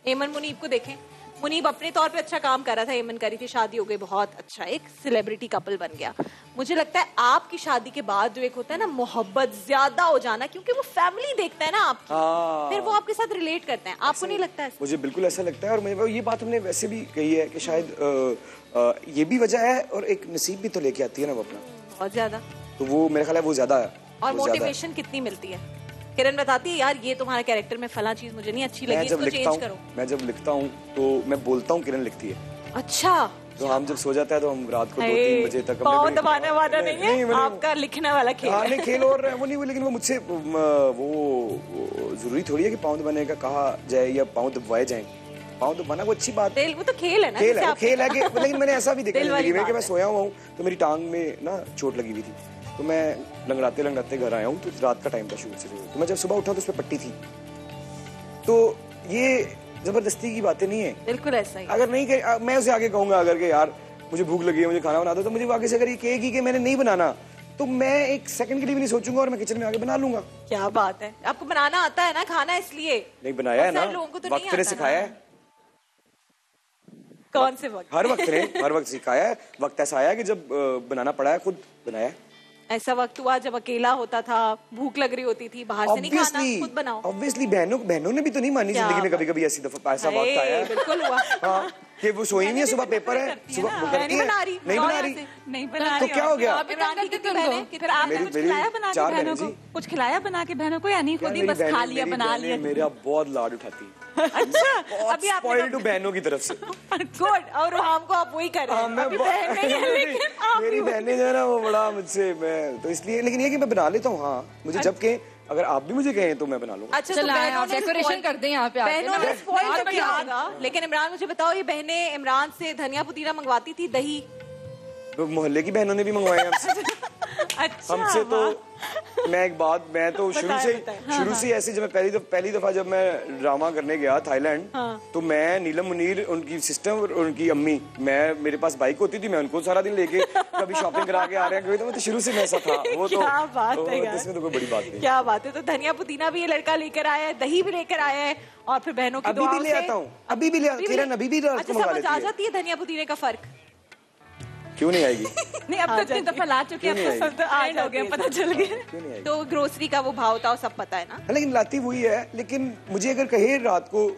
एमन मुनीब को देखें। मुनीब अपने तौर पे अच्छा काम कर रहा था। एमन करी थी शादी हो गई बहुत अच्छा एक सेलिब्रिटी कपल बन गया। मुझे लगता है आपकी शादी के बाद जो एक होता है ना मोहब्बत ज़्यादा हो जाना क्योंकि वो फैमिली देखता है ना आपकी। हाँ। फिर वो आपके साथ रिलेट करते हैं। आपको नहीं लगता है मुझे बिल्कुल ऐसा लगता है और मुझे ये बात हमने वैसे भी कही है कि शायद ये भी वजह है और एक नसीब भी तो लेके आती है ना वो अपना। बहुत ज़्यादा। तो वो मेरे ख्याल है वो ज़्यादा है और। मोटिवेशन कितनी मिलती है? किरण बताती है यार ये तुम्हारा कैरेक्टर में फला चीज़ मुझे नहीं अच्छी लगी इसको चेंज करो। मैं जब लिखता हूँ तो मैं बोलता हूँ किरण लिखती है। अच्छा। तो हम जब सो जाता है तो हम रात को दो तीन बजे तक पाँव दबाने वाला नहीं है? आपका लिखने वाला खेल हाँ नहीं खेल और वो नहीं वो लेकिन वो मुझसे वो, वो ज़रूरी थोड़ी है कि पाँव दबाने का कहा जाए या पाँव दबवाए जाए। पाँव दबाना वो अच्छी बात है वो तो खेल है ना खेल है खेल है कि लेकिन मैंने ऐसा भी देखा ज़िंदगी में कि मैं सोया हुआ हूँ तो मेरी टांग में ना चोट लगी हुई थी। तो मैं लंगड़ाते लंगड़ाते घर आया हूँ तो रात का टाइम था शूट से तो मैं जब सुबह उठा तो उस पर पट्टी थी। तो ये ज़बरदस्ती की बातें नहीं है। बिल्कुल ऐसा ही। अगर नहीं कहे- मैं उसे आगे कहूँगा अगर के यार मुझे भूख लगी है मुझे खाना बना दो तो मुझे आगे से अगर ये कहेगी कि मैंने नहीं बनाना तो मैं एक सेकंड के लिए भी नहीं सोचूँगा और मैं किचन में आगे बना लूँगा। क्या बात है। आपको बनाना आता है ना खाना इसलिए। नहीं बनाया है ना। लोगों को तो नहीं वक्त ने। सिखाया है। कौन से वक्त? हर वक्त ने हर वक्त सिखाया है वक्त ऐसा आया कि जब बनाना पड़ा है खुद बनाया है। ऐसा वक्त हुआ जब अकेला होता था भूख लग रही होती थी बाहर से नहीं खाना खुद बनाओ। ऑब्वियसली बहनों बहनों ने भी तो नहीं मानी ज़िंदगी में कभी कभी ऐसी दफ़ा ऐसा वक्त आया। बिल्कुल हुआ। हाँ कि वो सोई नहीं है सुबह पेपर है सुबह वो करती नहीं बना रही, नहीं बना रही। नहीं बना तो क्या हो। गया? आप ही। बहनें? फिर आपने कुछ खिलाया बना के बहनों को? कुछ खिलाया बना के बहनों को या नहीं? खुद ही बस खा लिया बना लिया। मेरा बहुत लाड उठाती अच्छा अभी आपने स्पॉइल्ड बहनों की तरफ़ से। गुड और हम को आप वही कर रहे हाँ, हैं। है आप मेरी बहनें जो है ना वो बड़ा मुझसे मैं तो इसलिए लेकिन ये कि मैं बना लेता हूँ हाँ। मुझे जब के अगर आप भी मुझे कहें तो मैं बना लूँगा। अच्छा तो चला तो डेकोरेशन कर दें यहाँ पे बहनों ने स्पॉइल तो किया होगा। होगा लेकिन इमरान मुझे बताओ ये बहनें इमरान से धनिया पुदीना मंगवाती थी दही? तो मोहल्ले की बहनों ने भी मंगवाए हमसे। अच्छा हमसे तो मैं एक बात मैं तो शुरू से बताएँ। शुरू से ऐसे जब मैं पहली दफ, पहली दफ़ा जब मैं ड्रामा करने गया थाईलैंड तो मैं नीलम मुनीर उनकी सिस्टर और उनकी अम्मी मैं मेरे पास बाइक होती थी मैं उनको सारा दिन लेके कभी शॉपिंग करा के आ रहे हैं तो मैं तो शुरू से मैं ऐसा था। वो तो क्या बात वो- है इसमें तो कोई बड़ी बात नहीं। क्या बात है। तो धनिया पुदीना भी ये लड़का लेकर आया है दही भी लेकर आया है और फिर बहनों की अभी भी ले आता हूँ। अभी भी ले अभी भी किरण अभी भी अच्छा आ है। जाती है धनिया पुदीने का फ़र्क। क्यों नहीं आएगी? नहीं अब तो इतनी दफ़ा ला चुके हैं अब तो आ एंड हो गया पता चल गया। तो ग्रोसरी का वो भाव था सब पता है ना? लेकिन लाती हुई है लेकिन मुझे अगर कहे रात को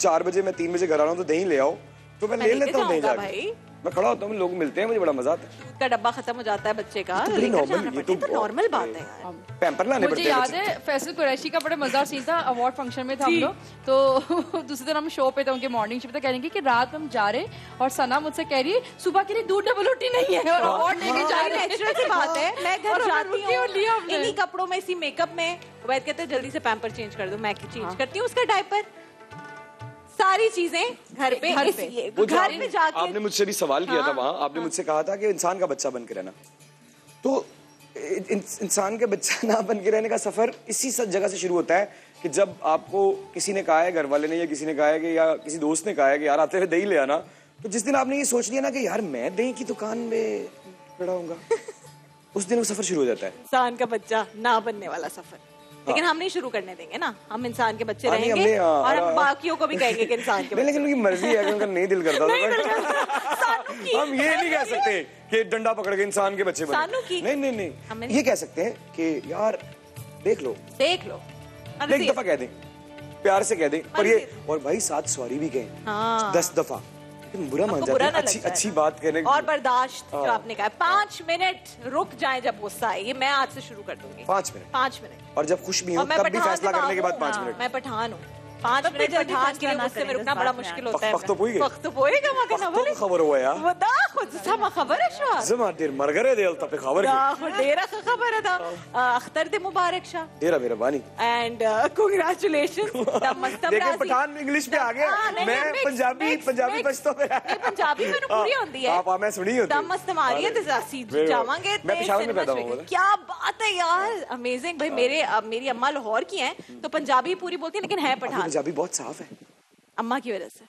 चार बजे मैं तीन बजे घर आ रहा हूँ तो दही ले आओ। तो मैं ले लेता हूँ दही जाके। भाई। मैं खड़ा होता हूँ लोग मिलते हैं मुझे बड़ा मज़ा आता है। का डब्बा खत्म हो जाता है बच्चे का तो तो ये तो तो नॉर्मल बात है यार। पैम्पर लाने मुझे याद है फैसल कुरैशी का बड़ा मज़ा सीन था अवार्ड फ़ंक्शन में था हम लोग। तो दूसरे दिन हम शो पे थे उनके मॉर्निंग शो पे कह रही कि रात हम जा रहे और सना मुझसे कह रही है सुबह के लिए दूध डबल रोटी नहीं है और अवार्ड लेके जा रहे हैं। नेचुरल सी बात है। मैं घर जाती लिया हूँ इन्हीं कपड़ों में इसी मेकअप में। वैद कहते हैं जल्दी से पैम्पर चेंज कर दो मैं चेंज करती हूँ उसका डायपर सारी चीज़ें घर पे घर पे। घर पे जाके आपने मुझसे भी सवाल किया था वहाँ। आपने मुझसे कहा था कि इंसान का बच्चा बन के रहना। तो इंसान के बच्चा ना बन के रहने का सफ़र इसी सब जगह से शुरू होता है कि जब आपको किसी ने कहा है घर वाले ने या किसी ने कहा है कि या किसी दोस्त ने कहा है कि यार आते हुए दही ले आना तो जिस दिन आपने ये सोच लिया ना कि यार मैं दही की दुकान में खड़ा हूँगा उस दिन वो सफ़र शुरू हो जाता है। इंसान का बच्चा ना बनने वाला सफ़र। लेकिन हम नहीं शुरू करने देंगे ना। हम इंसान के बच्चे हाँ, रहेंगे हाँ, और हम हाँ। बाकियों को भी कहेंगे कि इंसान के लेकिन उनकी मर्ज़ी है उनका नहीं दिल करता तो। हम ये नहीं कह सकते कि डंडा पकड़ के इंसान के बच्चे बने। नहीं नहीं नहीं। ये कह सकते हैं कि यार देख लो। देख लो। एक दफ़ा कह दें। प्यार से कह दें। और ये और भाई साथ सॉरी भी कहें हाँ। दस दफ़ा। लेकिन बुरा मान जाते हैं। अच्छी अच्छी बात कहने और बर्दाश्त जो हाँ। आपने कहा। पाँच मिनट रुक जाए जब गुस्सा आए ये मैं आज से शुरू कर दूँगी। पाँच मिनट। पाँच मिनट। और जब खुश भी हूँ तब भी फैसला करने के बाद पाँच हूँ। मिनट। मैं पठान हूँ। तो मिनट के लिए मुझसे रुकना बड़ा मुश्किल होता है। का तो तो खबर हुआ यार। वदा खुद खबर है Shah. And uh, Pathan English आ गया। हाँ, मैं पंजाबी पंजाबी पंजाबी पूरी हाँ। है। आप मैं सुनी होती। है हाँ, जावांगे मैं पेशावर में पैदा क्या बात है यार अमेजिंग भाई मेरे मेरी अम्मा लाहौर की हैं तो पंजाबी पूरी बोलती है लेकिन है पठान। पंजाबी बहुत साफ है ਅੰਮਾ ਕੀ ਵਜ੍ਹਾ ਸੇ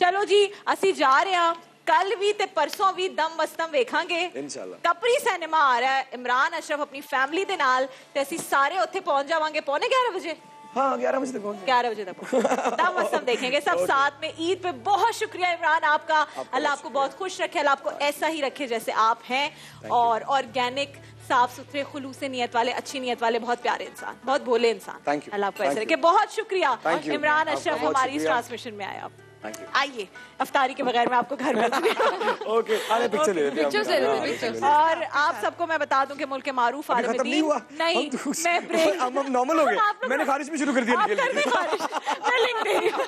ਚਲੋ ਜੀ ਅਸੀਂ ਜਾ ਰਹੇ ਹਾਂ ਕੱਲ ਵੀ ਤੇ ਪਰਸੋਂ ਵੀ ਦਮ ਮਸਤਮ ਵੇਖਾਂਗੇ ਇਨਸ਼ਾਅੱਲਾ। ਕਪਰੀ ਸਿਨੇਮਾ ਆ ਰਿਹਾ ਹੈ ਇਮਰਾਨ ਅਸ਼ਰਫ ਆਪਣੀ ਫੈਮਿਲੀ ਦੇ ਨਾਲ ਤੇ ਅਸੀਂ ਸਾਰੇ ਉੱਥੇ ਪਹੁੰਚ ਜਾਵਾਂਗੇ ਪੌਣੇ 11 ਵਜੇ हाँ ग्यारह बजे तक पहुंच गए। ग्यारह बजे तक दम मस्तम देखेंगे सब साथ में ईद पे बहुत शुक्रिया इमरान आपका अल्लाह आपको बहुत खुश रखे अल्लाह आपको ऐसा ही रखे जैसे आप हैं और ऑर्गेनिक साफ़ सुथरे खुलूस नीयत वाले अच्छी नीयत वाले बहुत प्यारे इंसान बहुत भोले इंसान। अल्लाह आपको ऐसे रखे बहुत शुक्रिया। इमरान अशरफ हमारी इस ट्रांसमिशन में आए आप। आइए अफ्तारी के बगैर मैं आपको घर हूँ। ओके अरे पिक्चर ले लेते हैं हैं। और आप सबको मैं बता दूँ कि मुल्क मारूफ आलम नहीं हुआ। नहीं तो- मैं ब्रेक हम नॉर्मल हो गए। मैंने खारिज में शुरू कर दिया। मैं लिख दे रही हूँ।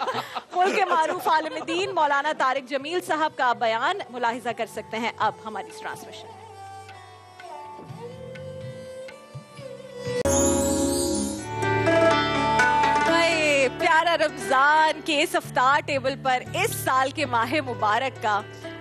मुल्क मारूफ आलम दीन मौलाना तारिक जमील साहब का बयान मुलाहिजा कर सकते हैं अब हमारी ट्रांसमिशन। प्यारा रमज़ान के इस अफ्तार टेबल पर इस साल के माह मुबारक का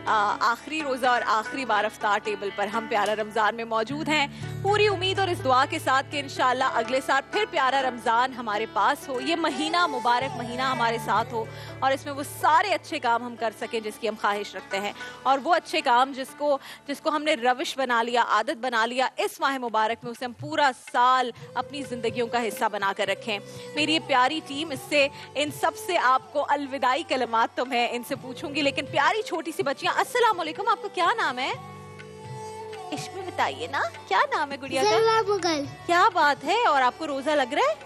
आखिरी रोजा और आखिरी बार अफ्तार टेबल पर हम प्यारा रमज़ान में मौजूद हैं। पूरी उम्मीद और इस दुआ के साथ कि इंशाल्लाह अगले साल फिर प्यारा रमज़ान हमारे पास हो, ये महीना मुबारक महीना हमारे साथ हो और इसमें वो सारे अच्छे काम हम कर सकें जिसकी हम ख्वाहिश रखते हैं। और वो अच्छे काम जिसको जिसको हमने रविश बना लिया, आदत बना लिया, इस माह मुबारक में उसे हम पूरा साल अपनी जिंदगियों का हिस्सा बनाकर रखें। मेरी ये प्यारी टीम, इससे इन सबसे आपको अलविदाई कलमात तो मैं इनसे पूछूँगी, लेकिन प्यारी छोटी सी बच्चियाँ अस्सलाम वालेकुम आपका क्या नाम है? इसमें बताइए ना क्या नाम है गुड़िया का? मुगल। क्या बात है और आपको रोजा लग रहा है?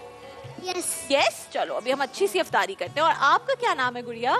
यस यस चलो अभी हम अच्छी सी अफतारी करते हैं। और आपका क्या नाम है गुड़िया?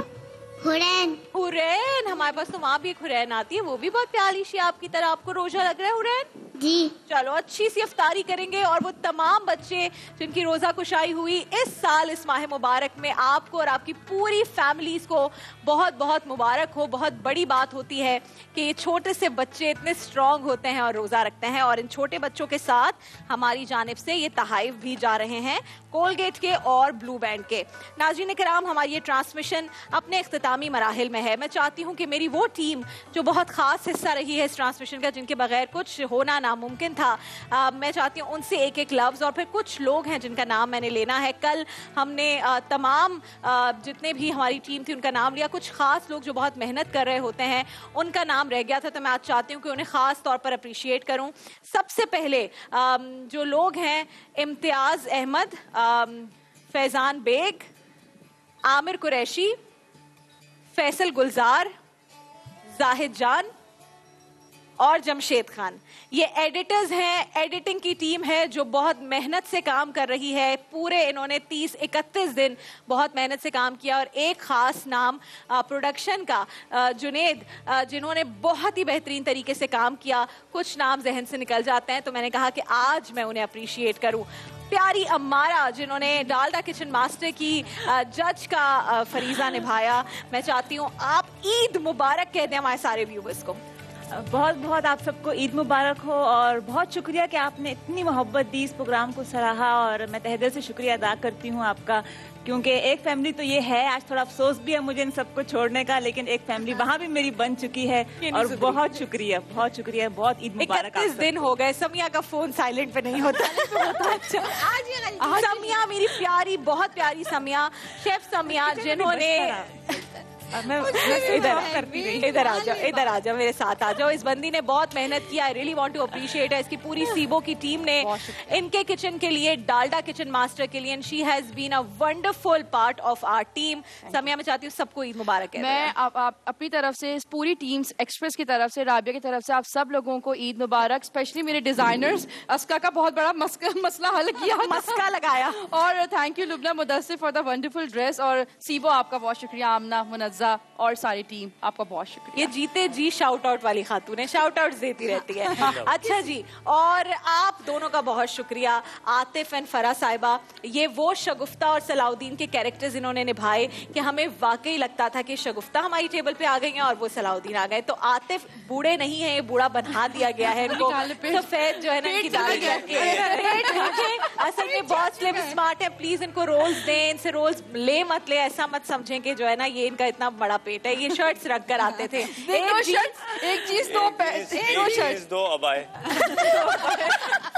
हुरैन हुरैन हमारे पास तो वहाँ भी एक हुरैन आती है वो भी बहुत प्यारी सी आपकी तरह आपको रोजा लग रहा है हुरैन जी। चलो अच्छी सी अफ्तारी करेंगे और वो तमाम बच्चे जिनकी रोजा कुशाई हुई इस साल इस माह मुबारक में आपको और आपकी पूरी फैमिलीज़ को बहुत बहुत मुबारक हो बहुत बड़ी बात होती है कि ये छोटे से बच्चे इतने स्ट्रांग होते हैं और रोजा रखते हैं और इन छोटे बच्चों के साथ हमारी जानब से ये तहाइफ भी जा रहे हैं कोलगेट के और ब्लू बैंड के। नाजीन कराम हमारी ये ट्रांसमिशन अपने अख्तामी मराहल में है। मैं चाहती हूँ कि मेरी वो टीम जो बहुत ख़ास हिस्सा रही है इस ट्रांसमिशन का जिनके बगैर कुछ होना नामुमकिन था आ, मैं चाहती हूँ उनसे एक एक लफ्ज़ और फिर कुछ लोग हैं जिनका नाम मैंने लेना है। कल हमने आ, तमाम आ, जितने भी हमारी टीम थी उनका नाम लिया। कुछ ख़ास लोग जो बहुत मेहनत कर रहे होते हैं उनका नाम रह गया था तो मैं आज चाहती हूँ कि उन्हें ख़ास तौर पर अप्रिशिएट करूँ। सबसे पहले आम, जो लोग हैं इम्तियाज़ अहमद फैज़ान बेग आमिर कुरैशी फैसल गुलजार, जाहिद जान और जमशेद खान। ये एडिटर्स हैं एडिटिंग की टीम है जो बहुत मेहनत से काम कर रही है। पूरे इन्होंने 30 31 दिन बहुत मेहनत से काम किया और एक ख़ास नाम प्रोडक्शन का जुनेद जिन्होंने बहुत ही बेहतरीन तरीके से काम किया। कुछ नाम जहन से निकल जाते हैं तो मैंने कहा कि आज मैं उन्हें अप्रिशिएट करूँ। प्यारी अम्मारा, जिन्होंने डालडा किचन मास्टर की जज का फरीजा निभाया। मैं चाहती हूँ आप ईद मुबारक कह दें हमारे सारे व्यूवर्स को। बहुत बहुत आप सबको ईद मुबारक हो और बहुत शुक्रिया कि आपने इतनी मोहब्बत दी इस प्रोग्राम को सराहा और मैं तहे दिल से शुक्रिया अदा करती हूँ आपका क्योंकि एक फैमिली तो ये है आज थोड़ा अफसोस भी है मुझे इन सबको छोड़ने का लेकिन एक फैमिली वहाँ भी मेरी बन चुकी है और बहुत शुक्रिया बहुत शुक्रिया बहुत ईद मुबारक दिन हो गए समिया का फ़ोन साइलेंट पे नहीं होता। अच्छा। समिया मेरी प्यारी बहुत प्यारी समिया शेफ समिया जिन्होंने मैं इधर इधर आ जाओ इधर आ जाओ मेरे साथ आ जाओ। इस बंदी ने बहुत मेहनत किया I really want to appreciate इसकी पूरी सीबो की टीम ने इनके किचन के लिए डालडा किचन मास्टर के लिए she has been a wonderful part of our team Samiya मैं चाहती हूँ सबको ईद मुबारक कह दें। मैं आप, आप अपनी तरफ़ से इस पूरी टीम एक्सप्रेस की तरफ़ से राबिया की तरफ़ से आप सब लोगों को ईद मुबारक स्पेशली मेरे डिजाइनर्स अस्का का बहुत बड़ा मस्क- मसला हल किया मस्का लगाया। और thank you Lubna Mudassir for the wonderful dress और सीबो आपका बहुत शुक्रिया आमना मुनज्जा मुआजा और सारी टीम आपका बहुत शुक्रिया। ये जीते जी शाउट आउट वाली खातून है शाउट आउट देती रहती है। अच्छा जी और आप दोनों का बहुत शुक्रिया आतिफ एंड फरा साहिबा। ये वो शगुफ्ता और सलाउद्दीन के कैरेक्टर्स इन्होंने निभाए कि हमें वाकई लगता था कि शगुफ्ता हमारी टेबल पे आ गई हैं और वो सलाउद्दीन आ गए। तो आतिफ बूढ़े नहीं है ये बूढ़ा बना दिया गया है इनको। निकालने पे। जो है ना इनकी दाढ़ी असल में बहुत स्लिम स्मार्ट है प्लीज़ इनको रोल्स दें इनसे रोल्स ले मत ले ऐसा मत समझें कि जो है ना ये इनका इतना बड़ा पेट है ये शर्ट्स रख कर आते थे। एक चीज़ दो दो शर्ट दो अबाए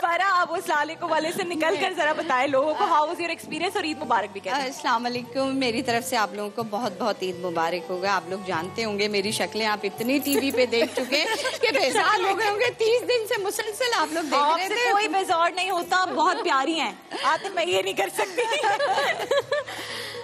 फरा आप उस लालिको वाले से निकल कर जरा बताएँ लोगों को हाउ वाज योर एक्सपीरियंस और ईद मुबारक भी कहते हैं। अस्सलाम वालेकुम मेरी तरफ़ से आप लोगों को बहुत बहुत ईद मुबारक होगा। आप लोग जानते होंगे मेरी शक्लें आप इतनी टीवी पे देख चुके कि बेजार हो गए होंगे तीस दिन से मुसलसल आप लोग देख रहे थे। कोई बेजोड़ नहीं होता आप बहुत प्यारी हैं। आते मैं ये नहीं कर सकती।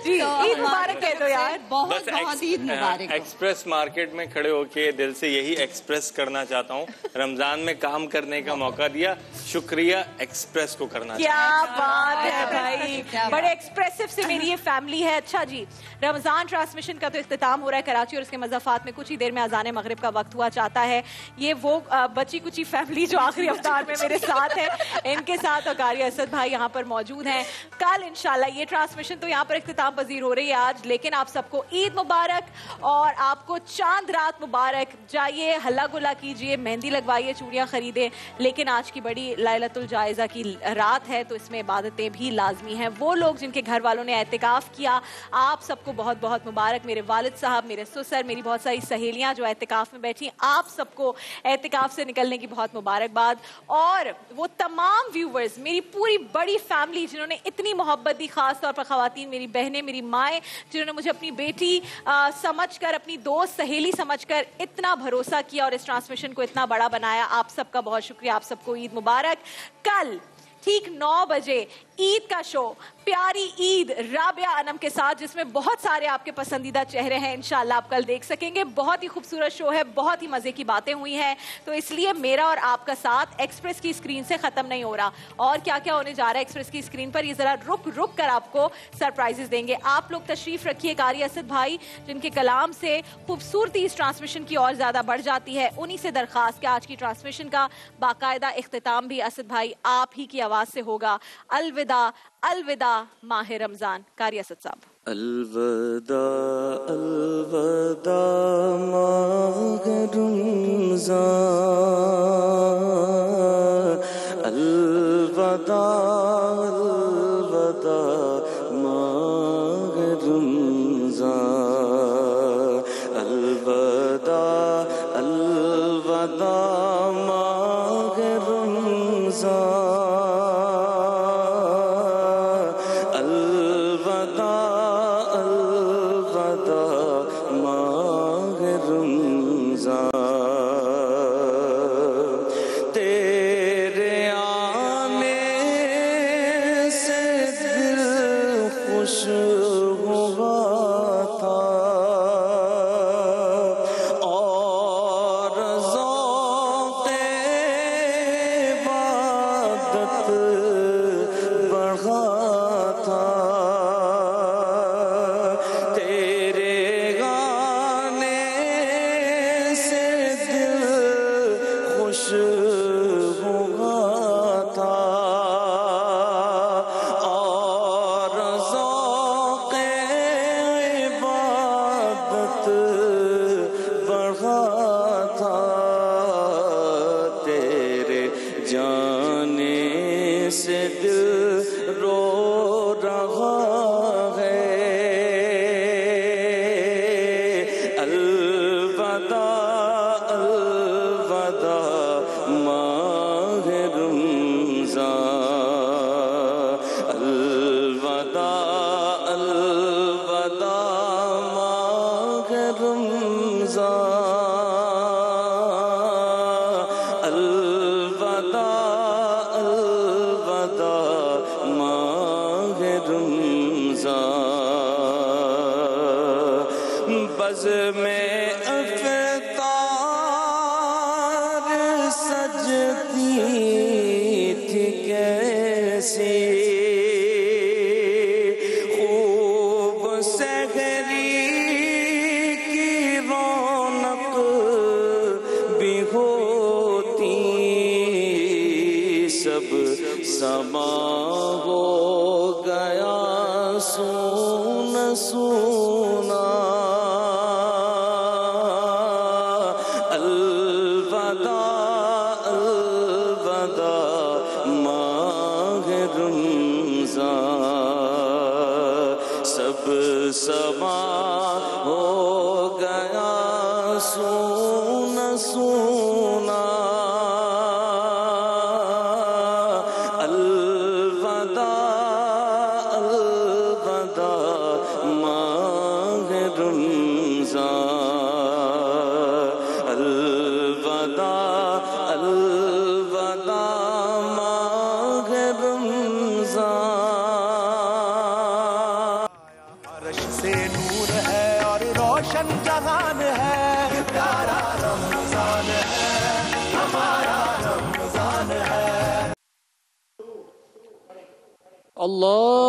जी तो ईद मुबारक कह दो यार। बहुत बहुत ईद मुबारक एक्सप्रेस मार्केट में खड़े होके दिल से यही एक्सप्रेस करना चाहता हूँ। रमज़ान में काम करने का मौका दिया शुक्रिया एक्सप्रेस को करना क्या बात है भाई। बड़े एक्सप्रेसिव से मेरी ये फैमिली है। अच्छा जी रमज़ान ट्रांसमिशन का तो इख्तिताम हो रहा है कराची और उसके मजाफात में कुछ ही देर में अजान मगरिब का वक्त हुआ चाहता है ये वो बची कुची फैमिली जो आखिरी अवतार में मेरे साथ है इनके साथ अकारी असद भाई यहाँ पर मौजूद हैं। कल इंशाल्लाह ये ट्रांसमिशन तो यहाँ पर इख्तिताम पजीर हो रही है आज, लेकिन आप सबको ईद मुबारक और आपको चाँद रात मुबारक। जाइए हल्ला गुल्ला कीजिए, मेहंदी लगवाइए, चूड़ियाँ खरीदे, लेकिन आज की बड़ी लैलतुल जायजा की रात है तो इसमें इबादतें भी लाजमी हैं। वो लोग जिनके घर वालों ने एहतिकाफ किया, आप सबको बहुत बहुत मुबारक। मेरे वालिद साहब, मेरे ससुर, मेरी बहुत सारी सहेलियाँ जो एहतिकाफ में बैठी, आप सबको एहतिकाफ से निकलने की बहुत मुबारकबाद। और वो तमाम व्यूवर्स मेरी पूरी बड़ी फैमिली जिन्होंने इतनी मोहब्बत दी खास तौर पर खातन मेरी बहनें मेरी माएँ जिन्होंने मुझे अपनी बेटी समझ कर अपनी दोस्त सहेली समझकर इतना भरोसा किया और इस ट्रांसमिशन को इतना बड़ा बनाया। आप सबका बहुत शुक्रिया, आप सबको ईद मुबारक। कल ठीक नौ बजे ईद का शो, प्यारी ईद, राबिया अनम के साथ, जिसमें बहुत सारे आपके पसंदीदा चेहरे हैं, इंशाल्लाह आप कल देख सकेंगे। बहुत ही खूबसूरत शो है, बहुत ही मज़े की बातें हुई हैं। तो इसलिए मेरा और आपका साथ एक्सप्रेस की स्क्रीन से खत्म नहीं हो रहा। और क्या क्या होने जा रहा है एक्सप्रेस की स्क्रीन पर, ये जरा रुक रुक कर आपको सरप्राइजेस देंगे। आप लोग तशरीफ़ रखिए कारी असद भाई, जिनके कलाम से खूबसूरती इस ट्रांसमिशन की और ज़्यादा बढ़ जाती है। उन्हीं से दरखास्त कि आज की ट्रांसमिशन का बाकायदा इख्तिताम भी असद भाई आप ही की आवाज़ से होगा। अलविदा। अलविदा अलविदा माह रमज़ान कारिया सत साहब। अलविदा अलविदा माह रमज़ान। अलविदा अलविदा सोना सोना Allah.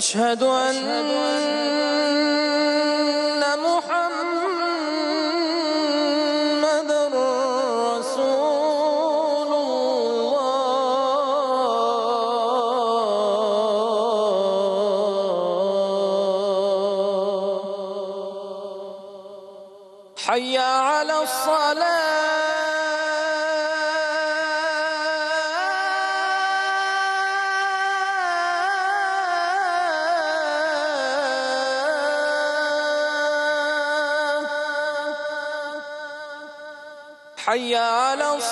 我舍不得。